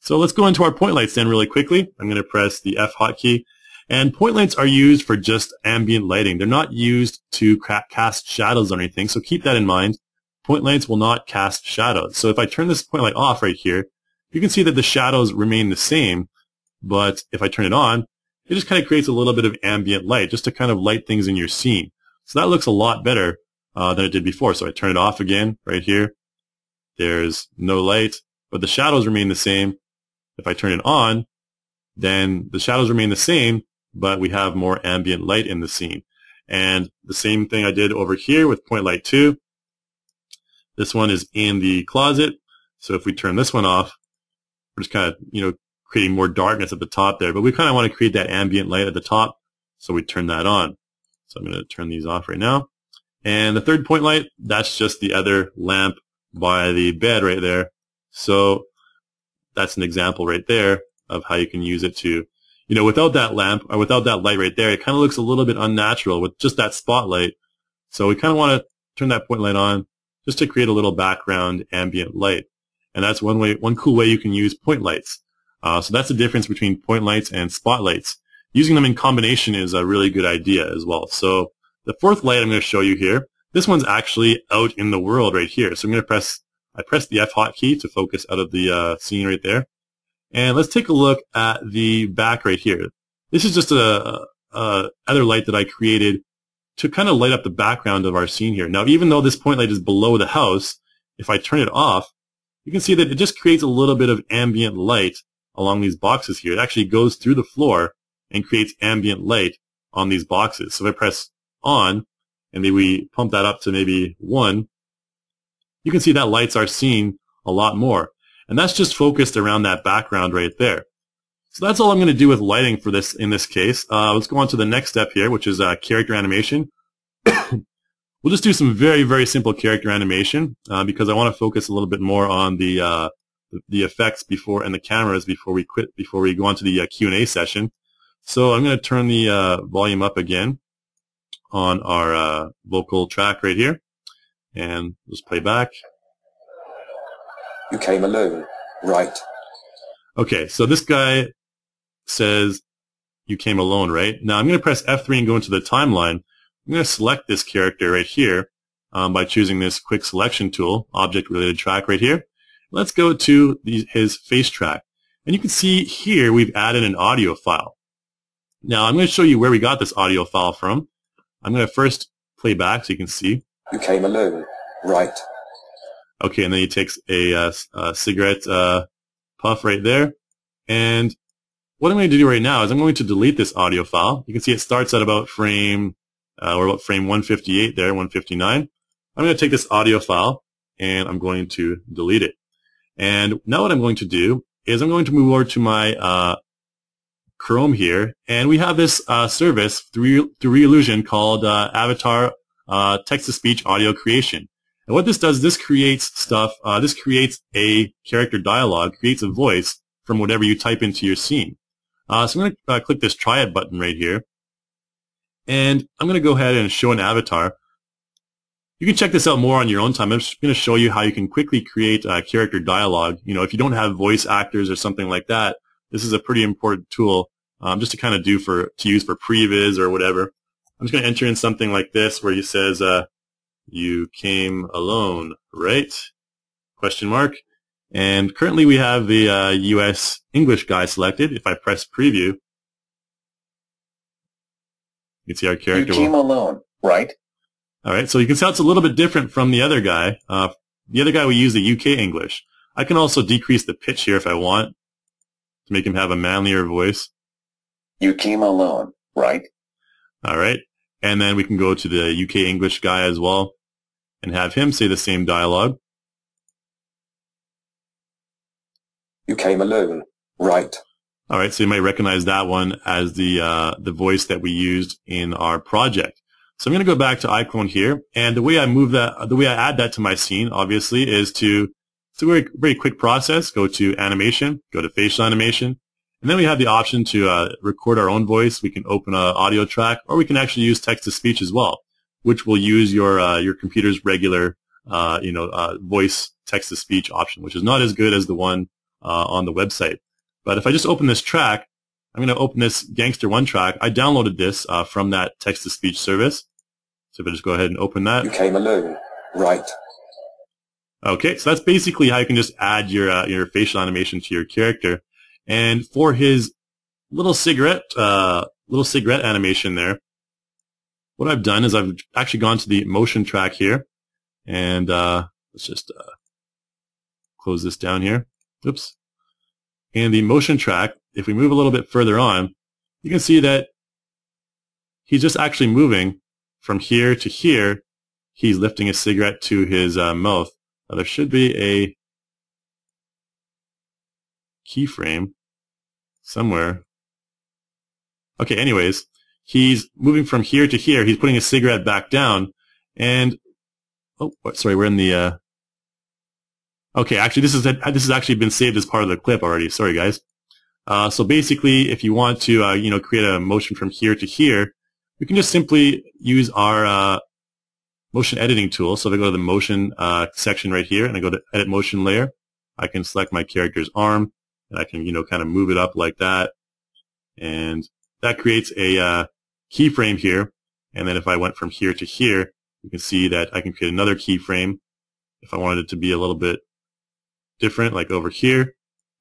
So let's go into our point lights then really quickly. I'm going to press the F hotkey. And point lights are used for just ambient lighting. They're not used to cast shadows or anything, so keep that in mind. Point lights will not cast shadows. So if I turn this point light off right here, you can see that the shadows remain the same, but if I turn it on, it just kind of creates a little bit of ambient light just to kind of light things in your scene. So that looks a lot better uh, than it did before. So I turn it off again right here. There's no light, but the shadows remain the same. If I turn it on, then the shadows remain the same, but we have more ambient light in the scene. And the same thing I did over here with point light 2. This one is in the closet. So if we turn this one off, we're just kind of, you know, creating more darkness at the top there. But we kind of want to create that ambient light at the top. So we turn that on. So I'm going to turn these off right now. And the third point light, that's just the other lamp by the bed right there. So that's an example right there of how you can use it to, you know, without that lamp or without that light right there, it kind of looks a little bit unnatural with just that spotlight. So we kind of want to turn that point light on just to create a little background ambient light. And that's one way, one cool way you can use point lights. Uh, so that's the difference between point lights and spotlights. Using them in combination is a really good idea as well. So the fourth light I'm going to show you here, this one's actually out in the world right here. So I'm going to press I press the F hotkey to focus out of the uh, scene right there. And let's take a look at the back right here. This is just a, a other light that I created to kind of light up the background of our scene here. Now, even though this point light is below the house, if I turn it off, you can see that it just creates a little bit of ambient light along these boxes here. It actually goes through the floor and creates ambient light on these boxes. So if I press on, and then we pump that up to maybe one, you can see that lights are seen a lot more. And that's just focused around that background right there. So that's all I'm going to do with lighting for this in this case. Uh, let's go on to the next step here, which is uh, character animation. <coughs> we'll just do some very, very simple character animation uh, because I want to focus a little bit more on the uh, the effects before and the cameras before we quit before we go on to the uh, Q&A session. So I'm going to turn the uh, volume up again on our vocal track right here. And let's play back. You came alone, right? Okay, so this guy says you came alone, right? Now I'm going to press F3 and go into the timeline. I'm going to select this character right here um, by choosing this quick selection tool, object related track right here. Let's go to the, his face track. And you can see here we've added an audio file. Now I'm going to show you where we got this audio file from. I'm going to first play back so you can see. You came alone, right? Okay, and then he takes a, uh, a cigarette uh, puff right there. And what I'm going to do right now is I'm going to delete this audio file. You can see it starts at about frame, uh, or about frame 158 there, 159. I'm going to take this audio file and I'm going to delete it. And now what I'm going to do is I'm going to move over to my uh, Chrome here, and we have this uh, service through through Reallusion called uh, Avatar uh, text-to-speech audio creation. And what this does, this creates stuff, uh, this creates a character dialogue, creates a voice from whatever you type into your scene. Uh, so I'm going to uh, click this try it button right here. And I'm going to go ahead and show an avatar. You can check this out more on your own time. I'm just going to show you how you can quickly create a character dialogue. You know, if you don't have voice actors or something like that, this is a pretty important tool um, just to kind of do for, to use for previs or whatever. I'm just going to enter in something like this where he says, uh, you came alone, right? Question mark. And currently we have the uh, US English guy selected. If I press preview, you can see our character. You came will- alone, right? All right, so you can see how it's a little bit different from the other guy. Uh, the other guy we use the UK English. I can also decrease the pitch here if I want to make him have a manlier voice. You came alone, right? All right, and then we can go to the UK English guy as well and have him say the same dialogue. You came alone, right? All right, so you might recognize that one as the uh, the voice that we used in our project. So I'm going to go back to iClone here, and the way I move that, the way I add that to my scene, obviously, is to it's a very very quick process. Go to animation, go to facial animation, and then we have the option to uh, record our own voice. We can open an audio track, or we can actually use text to speech as well, which will use your uh, your computer's regular uh, you know uh, voice text to speech option, which is not as good as the one uh, on the website. But if I just open this track, I'm going to open this Gangster One track. I downloaded this uh, from that text-to-speech service. So if I just go ahead and open that. You came alone, right? Okay, so that's basically how you can just add your uh, your facial animation to your character. And for his little cigarette uh, little cigarette animation there, what I've done is I've actually gone to the motion track here, and uh, let's just uh, close this down here. Oops. And the motion track, if we move a little bit further on, you can see that he's just actually moving from here to here. He's lifting a cigarette to his uh, mouth. There should be a keyframe somewhere. Okay, anyways, he's moving from here to here. He's putting a cigarette back down, and oh, sorry, we're in the. Uh, okay, actually, this is this has actually been saved as part of the clip already. Sorry, guys. Uh, so basically, if you want to, uh, you know, create a motion from here to here, we can just simply use our uh, motion editing tool. So if I go to the motion uh, section right here and I go to edit motion layer, I can select my character's arm and I can, you know, kind of move it up like that. And that creates a uh, keyframe here. And then if I went from here to here, you can see that I can create another keyframe. If I wanted it to be a little bit different, like over here,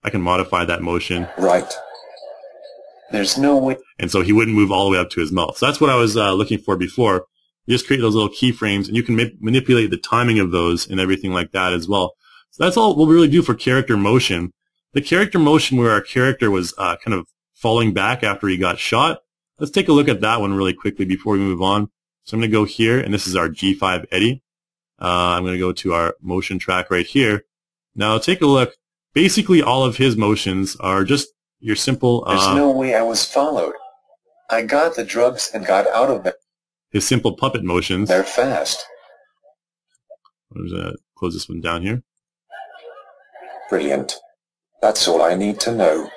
I can modify that motion. Right. There's no way. And so he wouldn't move all the way up to his mouth. So that's what I was uh, looking for before. You just create those little keyframes and you can ma- manipulate the timing of those and everything like that as well. So that's all we'll really do for character motion. The character motion where our character was uh, kind of falling back after he got shot. Let's take a look at that one really quickly before we move on. So I'm going to go here and this is our G5 Eddie. Uh, I'm going to go to our motion track right here. Now take a look. Basically all of his motions are just your simple There's uh, no way I was followed. I got the drugs and got out of it. His simple puppet motions. They're fast. Going to close this one down here. Brilliant. That's all I need to know.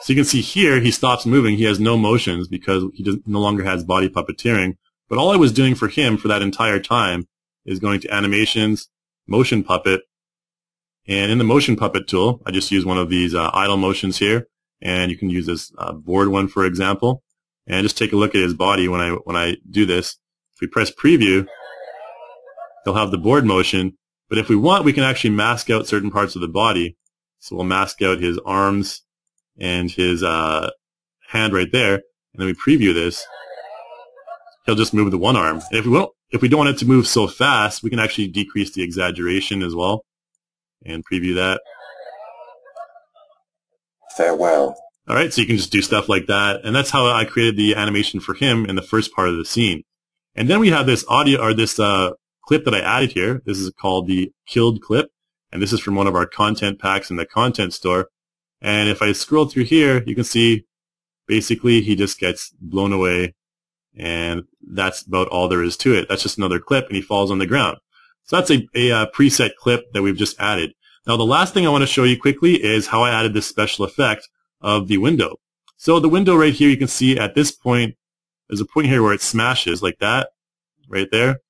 So you can see here, he stops moving. He has no motions because he no longer has body puppeteering. But all I was doing for him for that entire time is going to animations, motion puppet, and in the motion puppet tool, I just use one of these uh, idle motions here, and you can use this uh, bored one, for example, and just take a look at his body when I when I do this. If we press preview, he'll have the bored motion. But if we want, we can actually mask out certain parts of the body. So we'll mask out his arms and his uh, hand right there, and then we preview this. He'll just move the one arm. And if we won't, if we don't want it to move so fast, we can actually decrease the exaggeration as well, and preview that. Farewell. All right, so you can just do stuff like that, and that's how I created the animation for him in the first part of the scene. And then we have this audio or this uh, clip that I added here. This is called the killed clip, and this is from one of our content packs in the content store. And if I scroll through here, you can see basically he just gets blown away, and that's about all there is to it. That's just another clip, and he falls on the ground. So that's a, a, uh preset clip that we've just added. Now the last thing I want to show you quickly is how I added this special effect of the window. So the window right here, you can see at this point, there's a point here where it smashes like that, right there.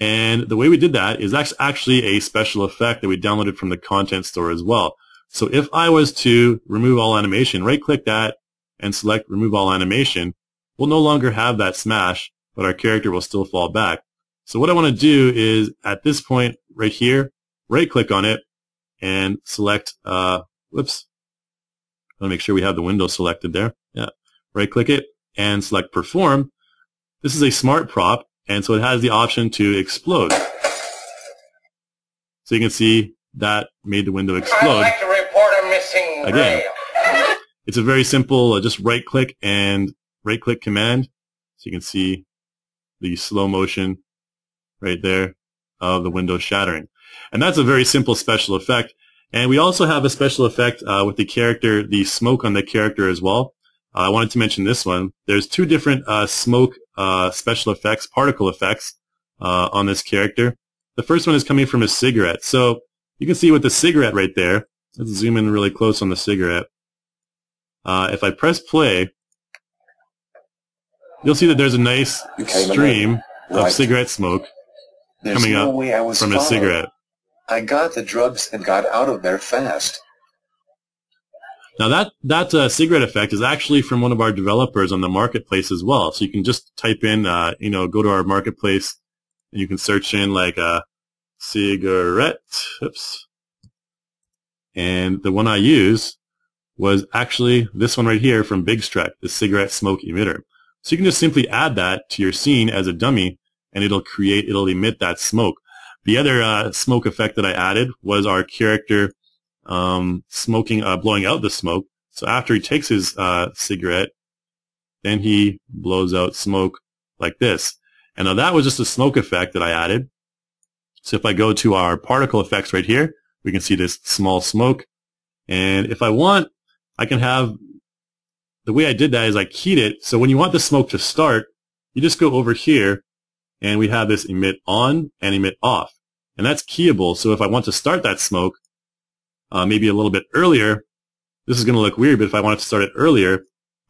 And the way we did that is that's actually a special effect that we downloaded from the content store as well. So if I was to remove all animation, right click that and select remove all animation, we'll no longer have that smash, but our character will still fall back. So what I want to do is at this point right here, right click on it and select, uh, whoops, want to make sure we have the window selected there. Yeah. Right click it and select perform. This is a smart prop and so it has the option to explode. So you can see that made the window explode. Like to report a missing Again. rail. It's a very simple, uh, just right click and right click command. So you can see the slow motion right there of the window shattering. And that's a very simple special effect. And we also have a special effect uh, with the character, the smoke on the character as well. Uh, I wanted to mention this one. There's two different uh, smoke uh, special effects, particle effects uh, on this character. The first one is coming from a cigarette. So you can see with the cigarette right there, let's zoom in really close on the cigarette. Uh, if I press play, you'll see that there's a nice stream alone. of cigarette smoke There's coming no up from a cigarette. I got the drugs and got out of there fast. Now that that uh, cigarette effect is actually from one of our developers on the marketplace as well. So you can just type in, uh, you know, go to our marketplace, and you can search in like a cigarette. Oops. And the one I use was actually this one right here from Bigstrek, the cigarette smoke emitter. So you can just simply add that to your scene as a dummy, and it'll create, it'll emit that smoke. The other uh, smoke effect that I added was our character um, smoking, uh, blowing out the smoke. So after he takes his uh, cigarette, then he blows out smoke like this. And now that was just a smoke effect that I added. So if I go to our particle effects right here, we can see this small smoke. And if I want, I can have, the way I did that is I keyed it. So when you want the smoke to start, you just go over here and we have this emit on and emit off. And that's keyable. So if I want to start that smoke, uh, maybe a little bit earlier, this is going to look weird, but if I wanted to start it earlier,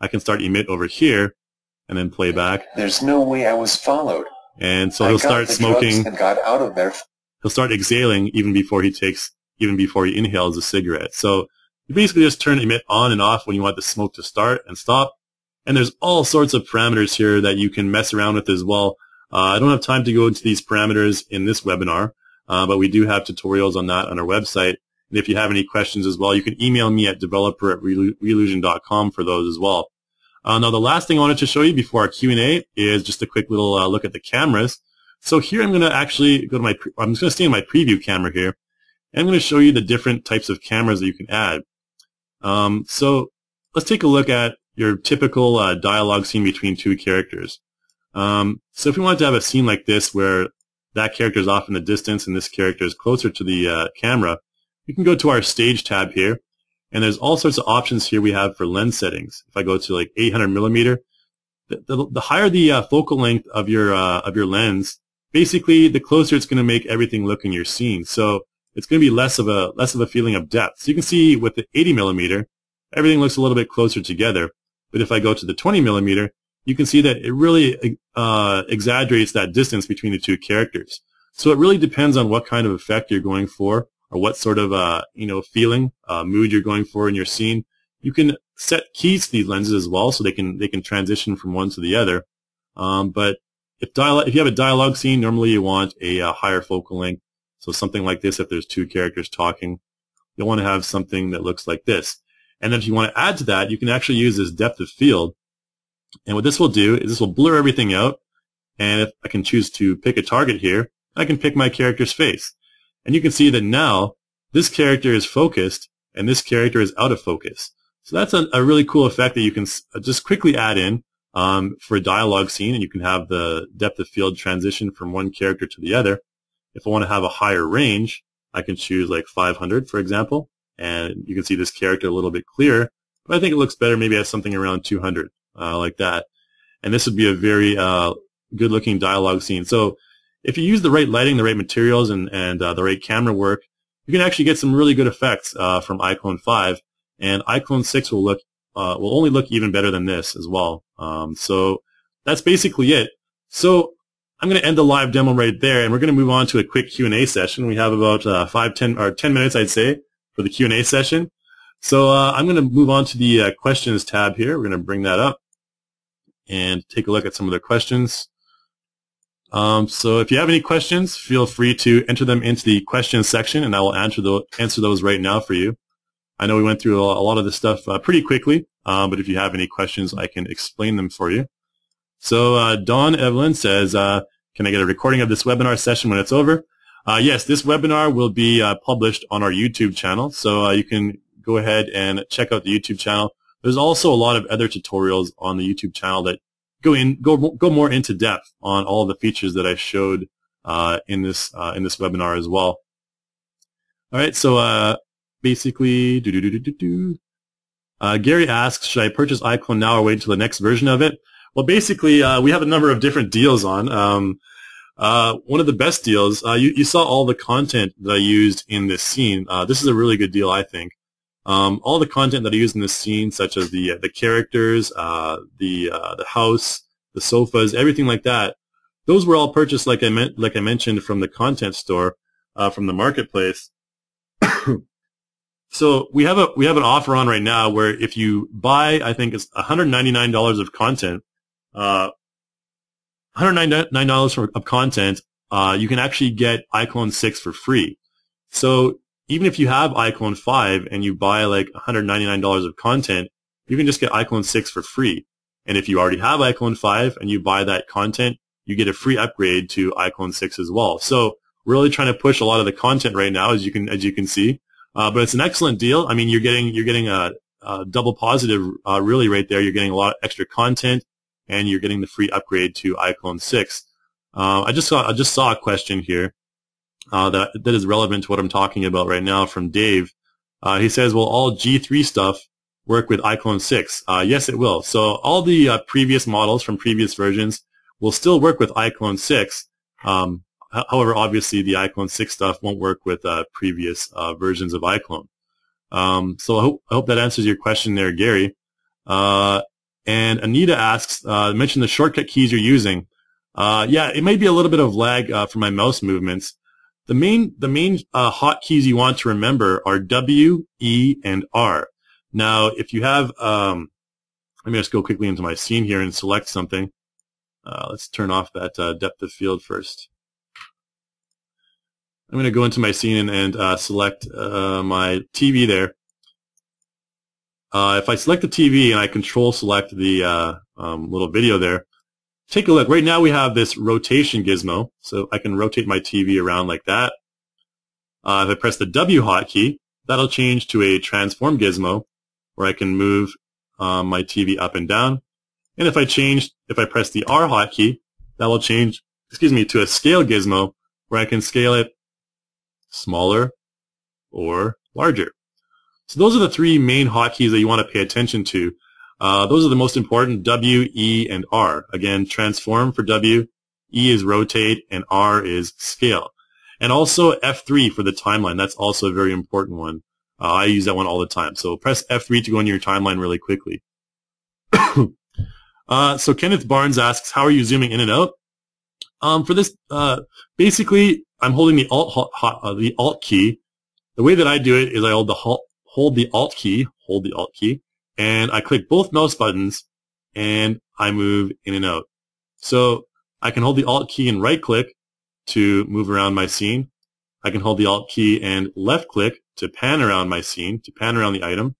I can start emit over here and then play back. There's no way I was followed. And so I he'll start smoking, and got out of there. he'll start exhaling even before he takes, even before he inhales a cigarette. So you basically just turn emit on and off when you want the smoke to start and stop. And there's all sorts of parameters here that you can mess around with as well. Uh, I don't have time to go into these parameters in this webinar, uh, but we do have tutorials on that on our website. And if you have any questions as well, you can email me at developer at reallusion.com for those as well. Uh, now, the last thing I wanted to show you before our Q&A is just a quick little uh, look at the cameras. So here I'm going to actually go to my, I'm just going to stay in my preview camera here. And I'm going to show you the different types of cameras that you can add. Um, so let's take a look at your typical uh, dialogue scene between two characters. Um, so if we wanted to have a scene like this where that character is off in the distance and this character is closer to the uh, camera, you can go to our stage tab here, and there's all sorts of options here we have for lens settings. If I go to like 800 millimeter, the, the, the higher the uh, focal length of your uh, of your lens, basically the closer it's going to make everything look in your scene. So it's going to be less of a less of a feeling of depth. So you can see with the 80 millimeter, everything looks a little bit closer together. But if I go to the 20 millimeter, you can see that it really uh, exaggerates that distance between the two characters. So it really depends on what kind of effect you're going for or what sort of uh, you know feeling, uh, mood you're going for in your scene. You can set keys to these lenses as well, so they can they can transition from one to the other. Um, but if dialogue, if you have a dialogue scene, normally you want a, uh higher focal length. So something like this, if there's two characters talking, you'll want to have something that looks like this. And then if you want to add to that, you can actually use this depth of field. And what this will do is this will blur everything out. And if I can choose to pick a target here, I can pick my character's face. And you can see that now this character is focused and this character is out of focus. So that's a, a really cool effect that you can just quickly add in um, for a dialogue scene, and you can have the depth of field transition from one character to the other. If I want to have a higher range, I can choose like 500, for example, and you can see this character a little bit clearer. But I think it looks better maybe at something around 200, uh, like that. And this would be a very uh, good-looking dialogue scene. So if you use the right lighting, the right materials, and, and uh, the right camera work, you can actually get some really good effects uh, from iClone 5. And iClone 6 will look uh, will only look even better than this as well. Um, so that's basically it. So I'm going to end the live demo right there, and we're going to move on to a quick Q&A session. We have about uh, five, ten, or ten minutes, I'd say, for the Q&A session. So uh, I'm going to move on to the uh, questions tab here. We're going to bring that up and take a look at some of the questions. Um, so if you have any questions, feel free to enter them into the questions section, and I will answer those, answer those right now for you. I know we went through a, lot of this stuff uh, pretty quickly, uh, but if you have any questions, I can explain them for you. So uh, Dawn Evelyn says, uh, can I get a recording of this webinar session when it's over? Uh, yes, this webinar will be uh, published on our YouTube channel, so you can go ahead and check out the YouTube channel. There's also a lot of other tutorials on the YouTube channel that go in go go more into depth on all the features that I showed uh, in this uh, in this webinar as well. All right, so uh, basically, do do do do do. Uh, Gary asks, should I purchase iClone now or wait until the next version of it? Well, basically, uh, we have a number of different deals on. Um, uh, one of the best deals, you, you saw all the content that I used in this scene. this is a really good deal, I think. Um, all the content that I use in this scene, such as the the characters, uh, the uh, the house, the sofas, everything like that, those were all purchased, like I meant, like I mentioned, from the content store, uh, from the marketplace. <coughs> so we have a we have an offer on right now where if you buy, I think it's $199 of content, uh, $199 of content, uh, you can actually get iClone 6 for free. So even if you have iClone 5 and you buy like $199 of content, you can just get iClone 6 for free. And if you already have iClone 5 and you buy that content, you get a free upgrade to iClone 6 as well. So really trying to push a lot of the content right now, as you can as you can see. Uh, but it's an excellent deal. I mean, you're getting you're getting a, a double positive uh, really right there. You're getting a lot of extra content, and you're getting the free upgrade to iClone 6. Uh, I just saw I just saw a question here uh, that that is relevant to what I'm talking about right now from Dave. Uh, he says, "Will all G3 stuff work with iClone 6?" Uh, yes, it will. So all the uh, previous models from previous versions will still work with iClone 6. Um, however, obviously the iClone 6 stuff won't work with uh, previous uh, versions of iClone. Um, so I hope, I hope, that answers your question there, Gary. and Anita asks, mention the shortcut keys you're using. yeah, it may be a little bit of lag for my mouse movements. The main, the main uh, hotkeys you want to remember are W, E, and R. Now, if you have, um, let me just go quickly into my scene here and select something. Uh, let's turn off that uh, depth of field first. I'm going to go into my scene and, and uh, select uh, my TV there. Uh, if I select the TV and I control select the um, little video there, take a look. Right now we have this rotation gizmo, so I can rotate my TV around like that. Uh, if I press the W hotkey, that'll change to a transform gizmo, where I can move um, my TV up and down. And if I change, if I press the R hotkey, that will change, excuse me, to a scale gizmo, where I can scale it smaller or larger. So those are the three main hotkeys that you want to pay attention to uh, those are the most important, W, E, and R. Again, transform for W, E is rotate, and R is scale. And also F3 for the timeline. That's also a very important one. Uh, I use that one all the time. So press F3 to go into your timeline really quickly. <coughs> uh, so Kenneth Barnes asks, how are you zooming in and out? Um, for this, uh, basically, I'm holding the Alt, uh, the Alt key. The way that I do it is I hold the, hold the Alt key, hold the Alt key, and I click both mouse buttons and I move in and out. So I can hold the Alt key and right click to move around my scene. I can hold the Alt key and left click to pan around my scene, to pan around the item.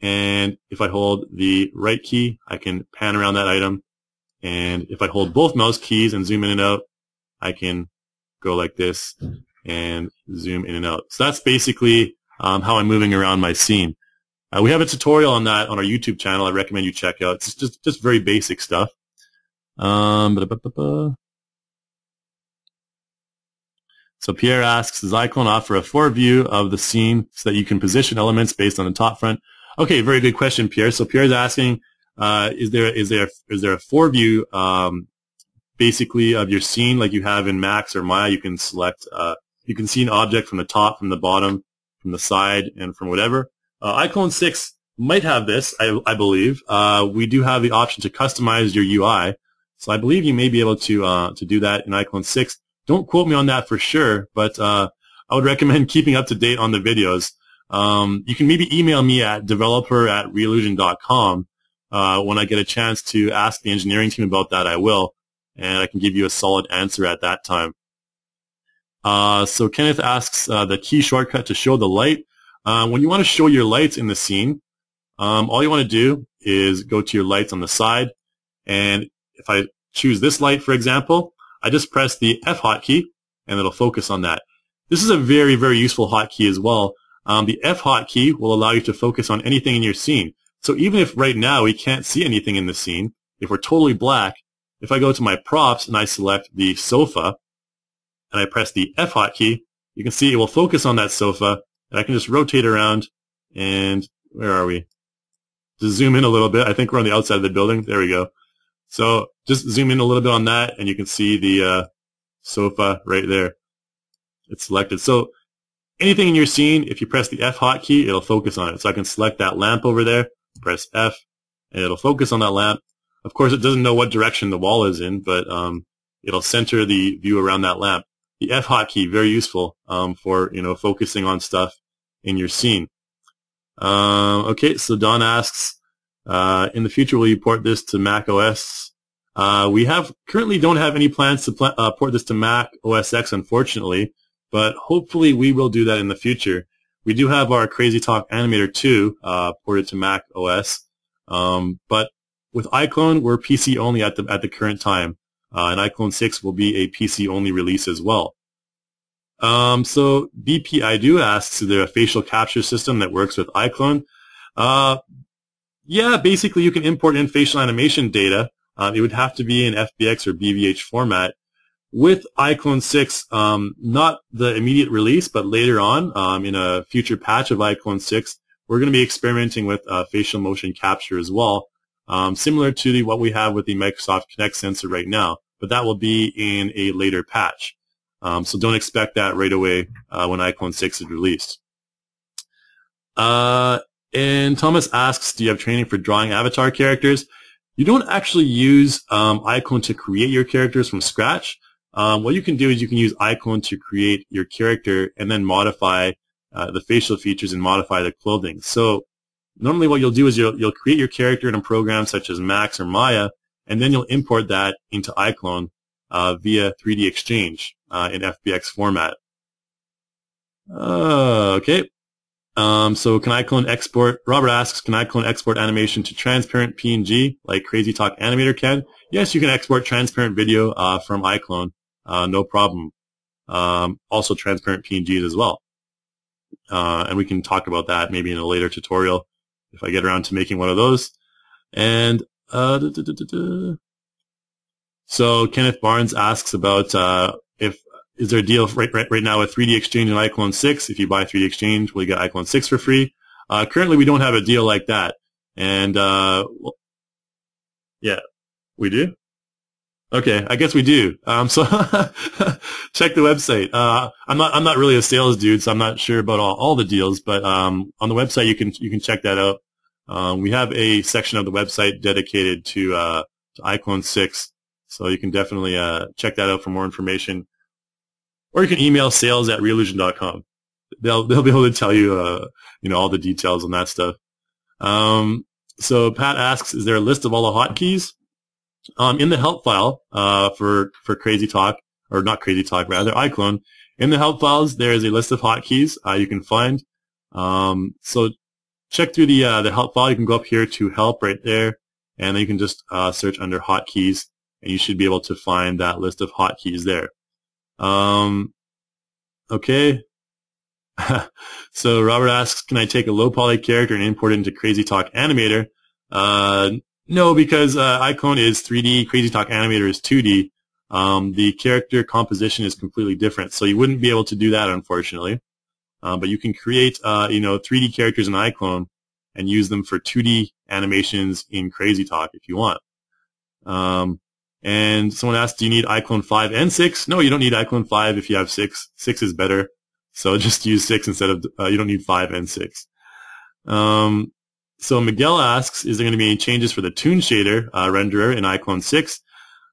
And if I hold the right key, I can pan around that item. And if I hold both mouse keys and zoom in and out, I can go like this and zoom in and out. So that's basically um, how I'm moving around my scene. Uh, we have a tutorial on that on our YouTube channel. I recommend you check out. It's just just very basic stuff. Um, so Pierre asks, does iClone offer a four view of the scene so that you can position elements based on the top front? Okay, very good question, Pierre. So Pierre is asking, uh, is there is there is there a four view um, basically of your scene like you have in Max or Maya? You can select, uh, you can see an object from the top, from the bottom, from the side, and from whatever. Uh, iClone 6 might have this, I, I believe. Uh, we do have the option to customize your UI. So I believe you may be able to uh, to do that in iClone 6. Don't quote me on that for sure, but uh, I would <laughs> recommend keeping up to date on the videos. Um, you can maybe email me at developer at reallusion.com. Uh, when I get a chance to ask the engineering team about that, I will. and I can give you a solid answer at that time. Uh, so Kenneth asks uh, the key shortcut to show the light. Uh, when you want to show your lights in the scene, um, all you want to do is go to your lights on the side, and if I choose this light, for example, I just press the F hotkey, and it'll focus on that. This is a very, very useful hotkey as well. Um, the F hotkey will allow you to focus on anything in your scene. So even if right now we can't see anything in the scene, if we're totally black, if I go to my props and I select the sofa, and I press the F hotkey, you can see it will focus on that sofa, and I can just rotate around, and where are we? Just zoom in a little bit. I think we're on the outside of the building. There we go. So just zoom in a little bit on that, and you can see the uh, sofa right there. It's selected. So anything in your scene, if you press the F hotkey, it'll focus on it. So I can select that lamp over there, press F, and it'll focus on that lamp. Of course, it doesn't know what direction the wall is in, but um, it'll center the view around that lamp. The F hotkey, very useful um, for you know focusing on stuff in your scene. Uh, okay, so Don asks, uh, in the future, will you port this to Mac OS? Uh, we have currently don't have any plans to pl- uh, port this to Mac OS X, unfortunately, but hopefully we will do that in the future. We do have our Crazy Talk Animator 2 uh, ported to Mac OS, um, but with iClone, we're PC only at the at the current time, uh, and iClone 6 will be a PC only release as well. Um, so BP I do asks, is there a facial capture system that works with iClone? Uh, yeah, basically you can import in facial animation data. Uh, it would have to be in FBX or BVH format. With iClone 6, um, not the immediate release, but later on um, in a future patch of iClone 6, we're going to be experimenting with uh, facial motion capture as well, um, similar to the, what we have with the Microsoft Kinect sensor right now, but that will be in a later patch. Um, so don't expect that right away uh, when iClone 6 is released. Uh, and Thomas asks, do you have training for drawing avatar characters? You don't actually use um, iClone to create your characters from scratch. Um, what you can do is you can use iClone to create your character and then modify uh, the facial features and modify the clothing. So normally what you'll do is you'll, you'll create your character in a program such as Max or Maya, and then you'll import that into iClone uh, via 3D Exchange uh, in FBX format. Uh, okay. Um, so can iClone export? Robert asks, can iClone export animation to transparent PNG like Crazy Talk Animator can? Yes, you can export transparent video uh, from iClone, uh, no problem. Um, also transparent PNGs as well. Uh, and we can talk about that maybe in a later tutorial if I get around to making one of those. And uh, so Kenneth Barnes asks about uh, is there a deal right, right, right now with 3D Exchange and iClone 6? If you buy 3D Exchange, will you get iClone 6 for free? Uh, currently, we don't have a deal like that. And, uh, yeah, we do? Okay, I guess we do. Um, so <laughs> check the website. Uh, I'm not, I'm not really a sales dude, so I'm not sure about all, all the deals, but, um, on the website, you can, you can check that out. Um, we have a section of the website dedicated to, uh, to iClone 6. So you can definitely, uh, check that out for more information or you can email sales at reallusion.com. They'll they'll be able to tell you uh, you know all the details on that stuff. Um, so Pat asks, is there a list of all the hotkeys? Um, in the help file uh, for for Crazy Talk or not Crazy Talk rather iClone. In the help files, there is a list of hotkeys uh, you can find. Um, so check through the uh, the help file. You can go up here to help right there, and then you can just uh, search under hotkeys, and you should be able to find that list of hotkeys there. Um, okay. <laughs> so Robert asks, can I take a low poly character and import it into Crazy Talk Animator? Uh, no, because uh, iClone is 3D, Crazy Talk Animator is 2D. Um, the character composition is completely different, so you wouldn't be able to do that, unfortunately. Uh, but you can create, uh, you know, 3D characters in iClone and use them for 2D animations in Crazy Talk if you want. Um, and someone asked, do you need iClone 5 and 6? No, you don't need iClone 5 if you have 6. 6 is better. So <laughs> just use 6 instead of, uh, you don't need 5 and 6. Um, so Miguel asks, is there going to be any changes for the Toon Shader uh, renderer in iClone 6?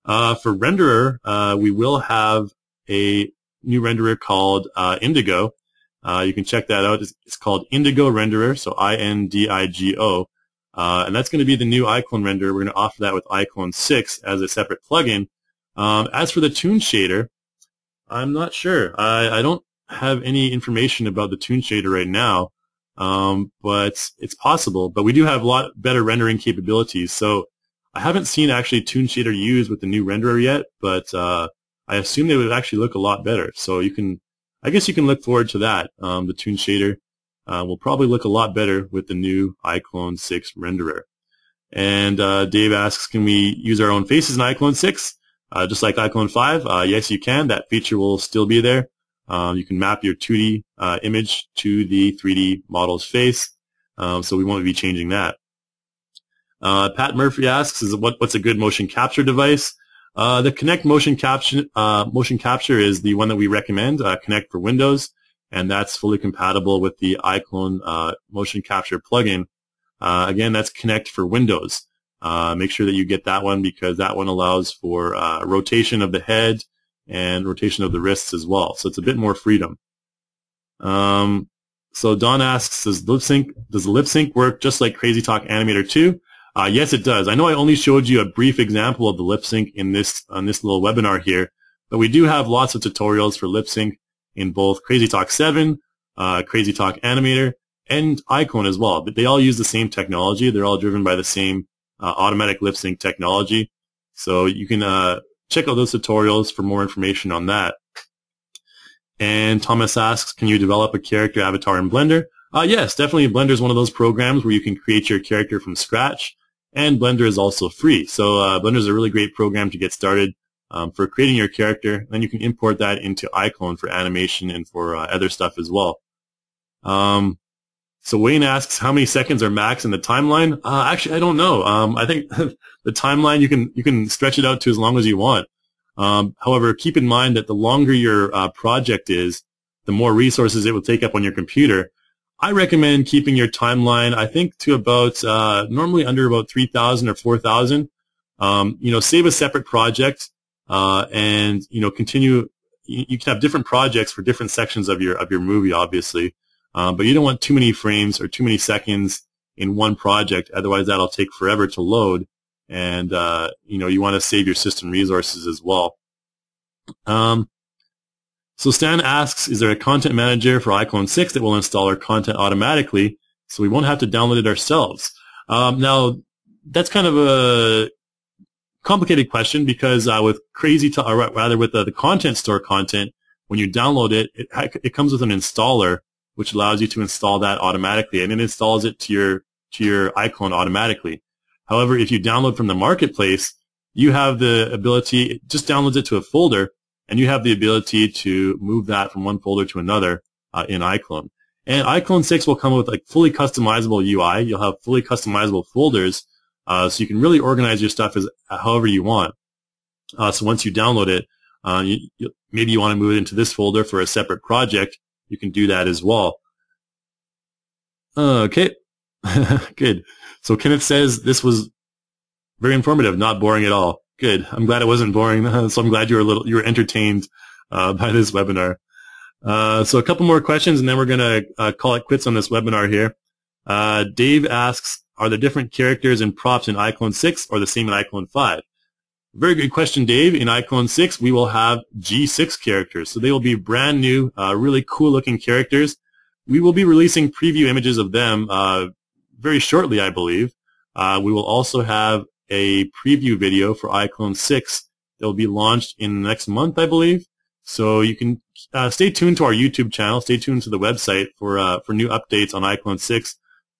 Uh, for renderer, uh, we will have a new renderer called uh, Indigo. Uh, you can check that out. It's, it's called Indigo Renderer, so I-N-D-I-G-O. Uh, and that's going to be the new iClone renderer. We're going to offer that with iClone 6 as a separate plugin. Um, as for the Toon Shader, I'm not sure. I, I don't have any information about the Toon Shader right now, um, but it's possible. But we do have a lot better rendering capabilities. So I haven't seen actually Toon Shader used with the new renderer yet, but uh, I assume they would actually look a lot better. So you can, I guess you can look forward to that. Um, the Toon Shader uh, will probably look a lot better with the new iClone 6 renderer. And uh, Dave asks, can we use our own faces in iClone 6? Uh, just like iClone 5, uh, yes, you can. That feature will still be there. Um, you can map your 2D uh, image to the 3D model's face, um, so we won't be changing that. Uh, Pat Murphy asks, "Is what, what's a good motion capture device?" The Kinect motion capture motion capture is the one that we recommend. Kinect for Windows, and that's fully compatible with the iClone uh, motion capture plugin. Uh, again, that's Kinect for Windows. make sure that you get that one because that one allows for rotation of the head and rotation of the wrists as well. So it's a bit more freedom. Um, so Don asks, does lip sync does lip sync work just like Crazy Talk Animator 2? Uh, yes, it does. I know I only showed you a brief example of the lip sync in this on this little webinar here, but we do have lots of tutorials for lip sync in both Crazy Talk 7, uh, Crazy Talk Animator, and iClone as well. But they all use the same technology. They're all driven by the same uh, automatic lip sync technology. So you can uh, check out those tutorials for more information on that. And Thomas asks, can you develop a character avatar in Blender? Uh, yes, definitely Blender is one of those programs where you can create your character from scratch and Blender is also free. So uh, Blender is a really great program to get started um, for creating your character. Then you can import that into iClone for animation and for uh, other stuff as well. Um, so Wayne asks, how many seconds are max in the timeline? Uh, actually, I don't know. Um, I think <laughs> the timeline you can you can stretch it out to as long as you want. Um, however, keep in mind that the longer your uh, project is, the more resources it will take up on your computer. I recommend keeping your timeline, I think, to about uh, normally under about 3,000 or 4,000. Um, you know, save a separate project uh, and, you know, continue. You, you, can have different projects for different sections of your of your movie, obviously. Um, but you don't want too many frames or too many seconds in one project. Otherwise, that'll take forever to load. And, uh, you know, you want to save your system resources as well. Um, so Stan asks, is there a content manager for iClone 6 that will install our content automatically so we won't have to download it ourselves? Um, now, that's kind of a complicated question because uh, with Crazy, or rather with the, the, content store content, when you download it, it, it comes with an installer which allows you to install that automatically, and it installs it to your to your iClone automatically. However, if you download from the marketplace, you have the ability, it just downloads it to a folder, and you have the ability to move that from one folder to another uh, in iClone. And iClone 6 will come with like fully customizable UI. You'll have fully customizable folders, uh, so you can really organize your stuff as however you want. Uh, so once you download it, uh, you, you, maybe you want to move it into this folder for a separate project. You can do that as well. Okay, <laughs> good. So Kenneth says this was very informative, not boring at all. Good. I'm glad it wasn't boring. <laughs> so I'm glad you were a little, you were entertained uh, <laughs> by this webinar. Uh, so a couple more questions, and then we're going to uh, call it quits on this webinar here. Uh, Dave asks, are the different characters and props in iClone 6 or the same in iClone 5? Very good question, Dave. In iClone 6, we will have G6 characters. So they will be brand new, uh, really cool looking characters. We will be releasing preview images of them uh, very shortly, I believe. we will also have a preview video for iClone 6 that will be launched in the next month, I believe. So you can uh, stay tuned to our YouTube channel, stay tuned to the website for uh, for new updates on iClone 6.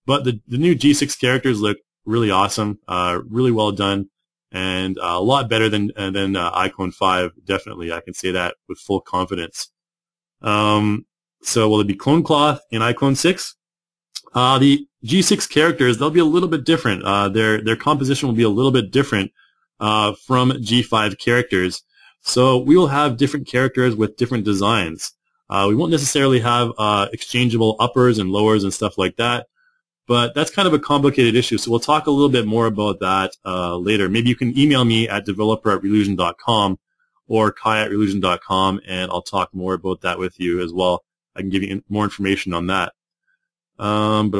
But the, the new G6 characters look really awesome, uh, really well done, and uh, a lot better than uh, than uh, iClone 5. Definitely, I can say that with full confidence. Um, so will it be Clone Cloth in iClone 6? Uh, the G6 characters, they'll be a little bit different. Uh, their, their composition will be a little bit different uh, from G5 characters. So we will have different characters with different designs. Uh, we won't necessarily have exchangeable uppers and lowers and stuff like that, but that's kind of a complicated issue. So we'll talk a little bit more about that uh, later. Maybe you can email me at developer at reallusion.com or kai at reallusion.com, and I'll talk more about that with you as well. I can give you more information on that. Um,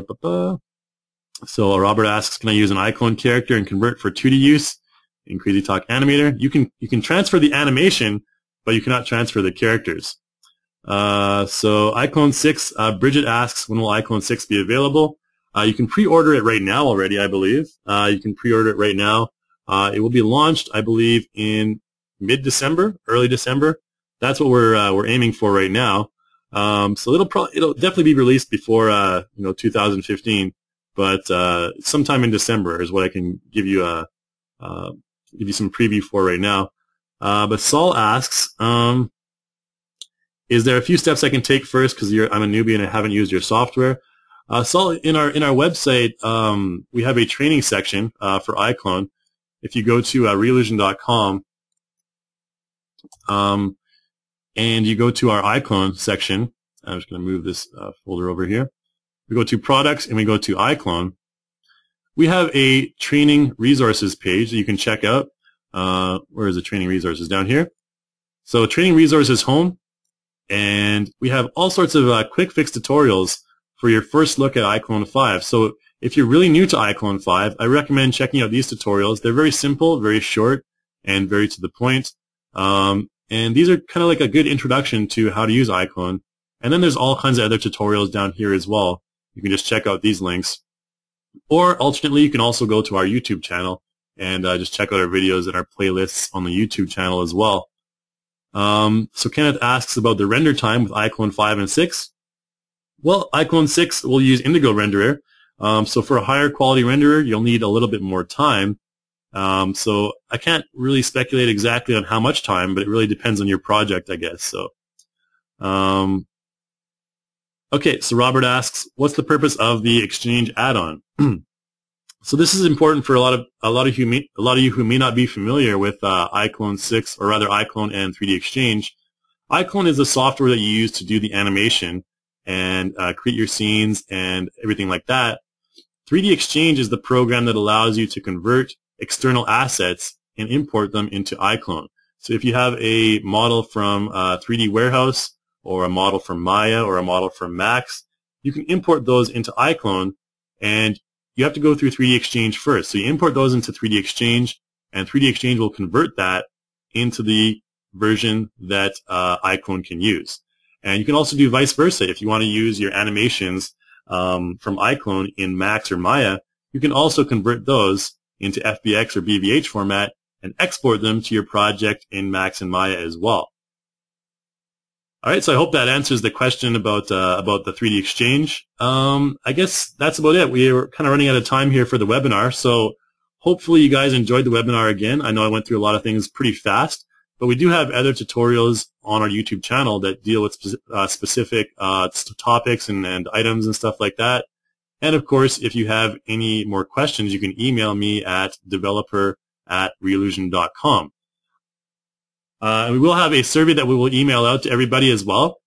so Robert asks, can I use an iClone character and convert for 2D use in Crazy Talk Animator. You can you can transfer the animation, but you cannot transfer the characters. Uh, so iClone 6, uh, Bridget asks, when will iClone 6 be available? Uh, you can pre-order it right now already, I believe. Uh, you can pre-order it right now. Uh, it will be launched, I believe, in mid-December, early December. That's what we're uh, we're aiming for right now. Um, so it'll probably it'll definitely be released before uh, you know 2015, but uh, sometime in December is what I can give you a give you some preview for right now. But Saul asks, um, is there a few steps I can take first because I'm a newbie and I haven't used your software? Uh, Saul, in our in our website, um, we have a training section uh, for iClone. If you go to uh, reallusion.com, um, and you go to our iClone section, I'm just going to move this uh, folder over here. We go to products and we go to iClone. We have a training resources page that you can check out. Uh, where is the training resources? Down here. So training resources home. And we have all sorts of uh, quick fix tutorials for your first look at iClone 5. So if you're really new to iClone 5, I recommend checking out these tutorials. They're very simple, very short, and very to the point. Um, and these are kind of like a good introduction to how to use iClone. And then there's all kinds of other tutorials down here as well. You can just check out these links. Or alternately, you can also go to our YouTube channel and uh, just check out our videos and our playlists on the YouTube channel as well. Um, so Kenneth asks about the render time with iClone 5 and 6. Well, iClone 6 will use Indigo Renderer. Um, so for a higher quality renderer, you'll need a little bit more time. Um, so I can't really speculate exactly on how much time, but it really depends on your project, I guess. So, um, okay. So Robert asks, what's the purpose of the Exchange add-on? <clears throat> so this is important for a lot of a lot of a lot of you who may not be familiar with uh, iClone 6 or rather iClone and 3D Exchange. iClone is the software that you use to do the animation and uh, create your scenes and everything like that. 3D Exchange is the program that allows you to convert external assets and import them into iClone. So if you have a model from uh, 3D Warehouse or a model from Maya or a model from Max, you can import those into iClone and you have to go through 3D Exchange first. So you import those into 3D Exchange and 3D Exchange will convert that into the version that uh, iClone can use. And you can also do vice versa. If you want to use your animations um, from iClone in Max or Maya, you can also convert those into FBX or BVH format and export them to your project in Max and Maya as well. All right, so I hope that answers the question about uh, about the 3D Exchange. Um, I guess that's about it. We are kind of running out of time here for the webinar, so hopefully you guys enjoyed the webinar again. I know I went through a lot of things pretty fast, but we do have other tutorials on our YouTube channel that deal with spe uh, specific uh, topics and, and items and stuff like that. And of course, if you have any more questions, you can email me at developer at reallusion.com. Uh, and we will have a survey that we will email out to everybody as well.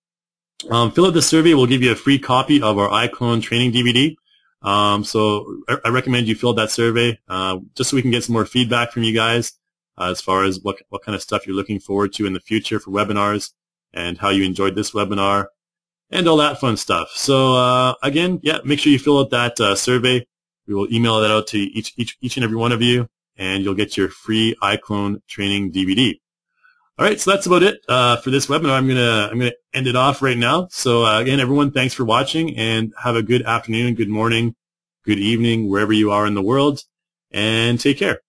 Um, fill out the survey. We'll give you a free copy of our iClone training DVD. Um, so I, I, recommend you fill out that survey uh, just so we can get some more feedback from you guys uh, as far as what, what kind of stuff you're looking forward to in the future for webinars and how you enjoyed this webinar and all that fun stuff. So uh, again, yeah, make sure you fill out that uh, survey. We will email that out to each, each, each and every one of you, and you'll get your free iClone training DVD. All right, so that's about it uh, for this webinar. I'm gonna I'm gonna end it off right now. So uh, again, everyone, thanks for watching, and have a good afternoon, good morning, good evening, wherever you are in the world, and take care.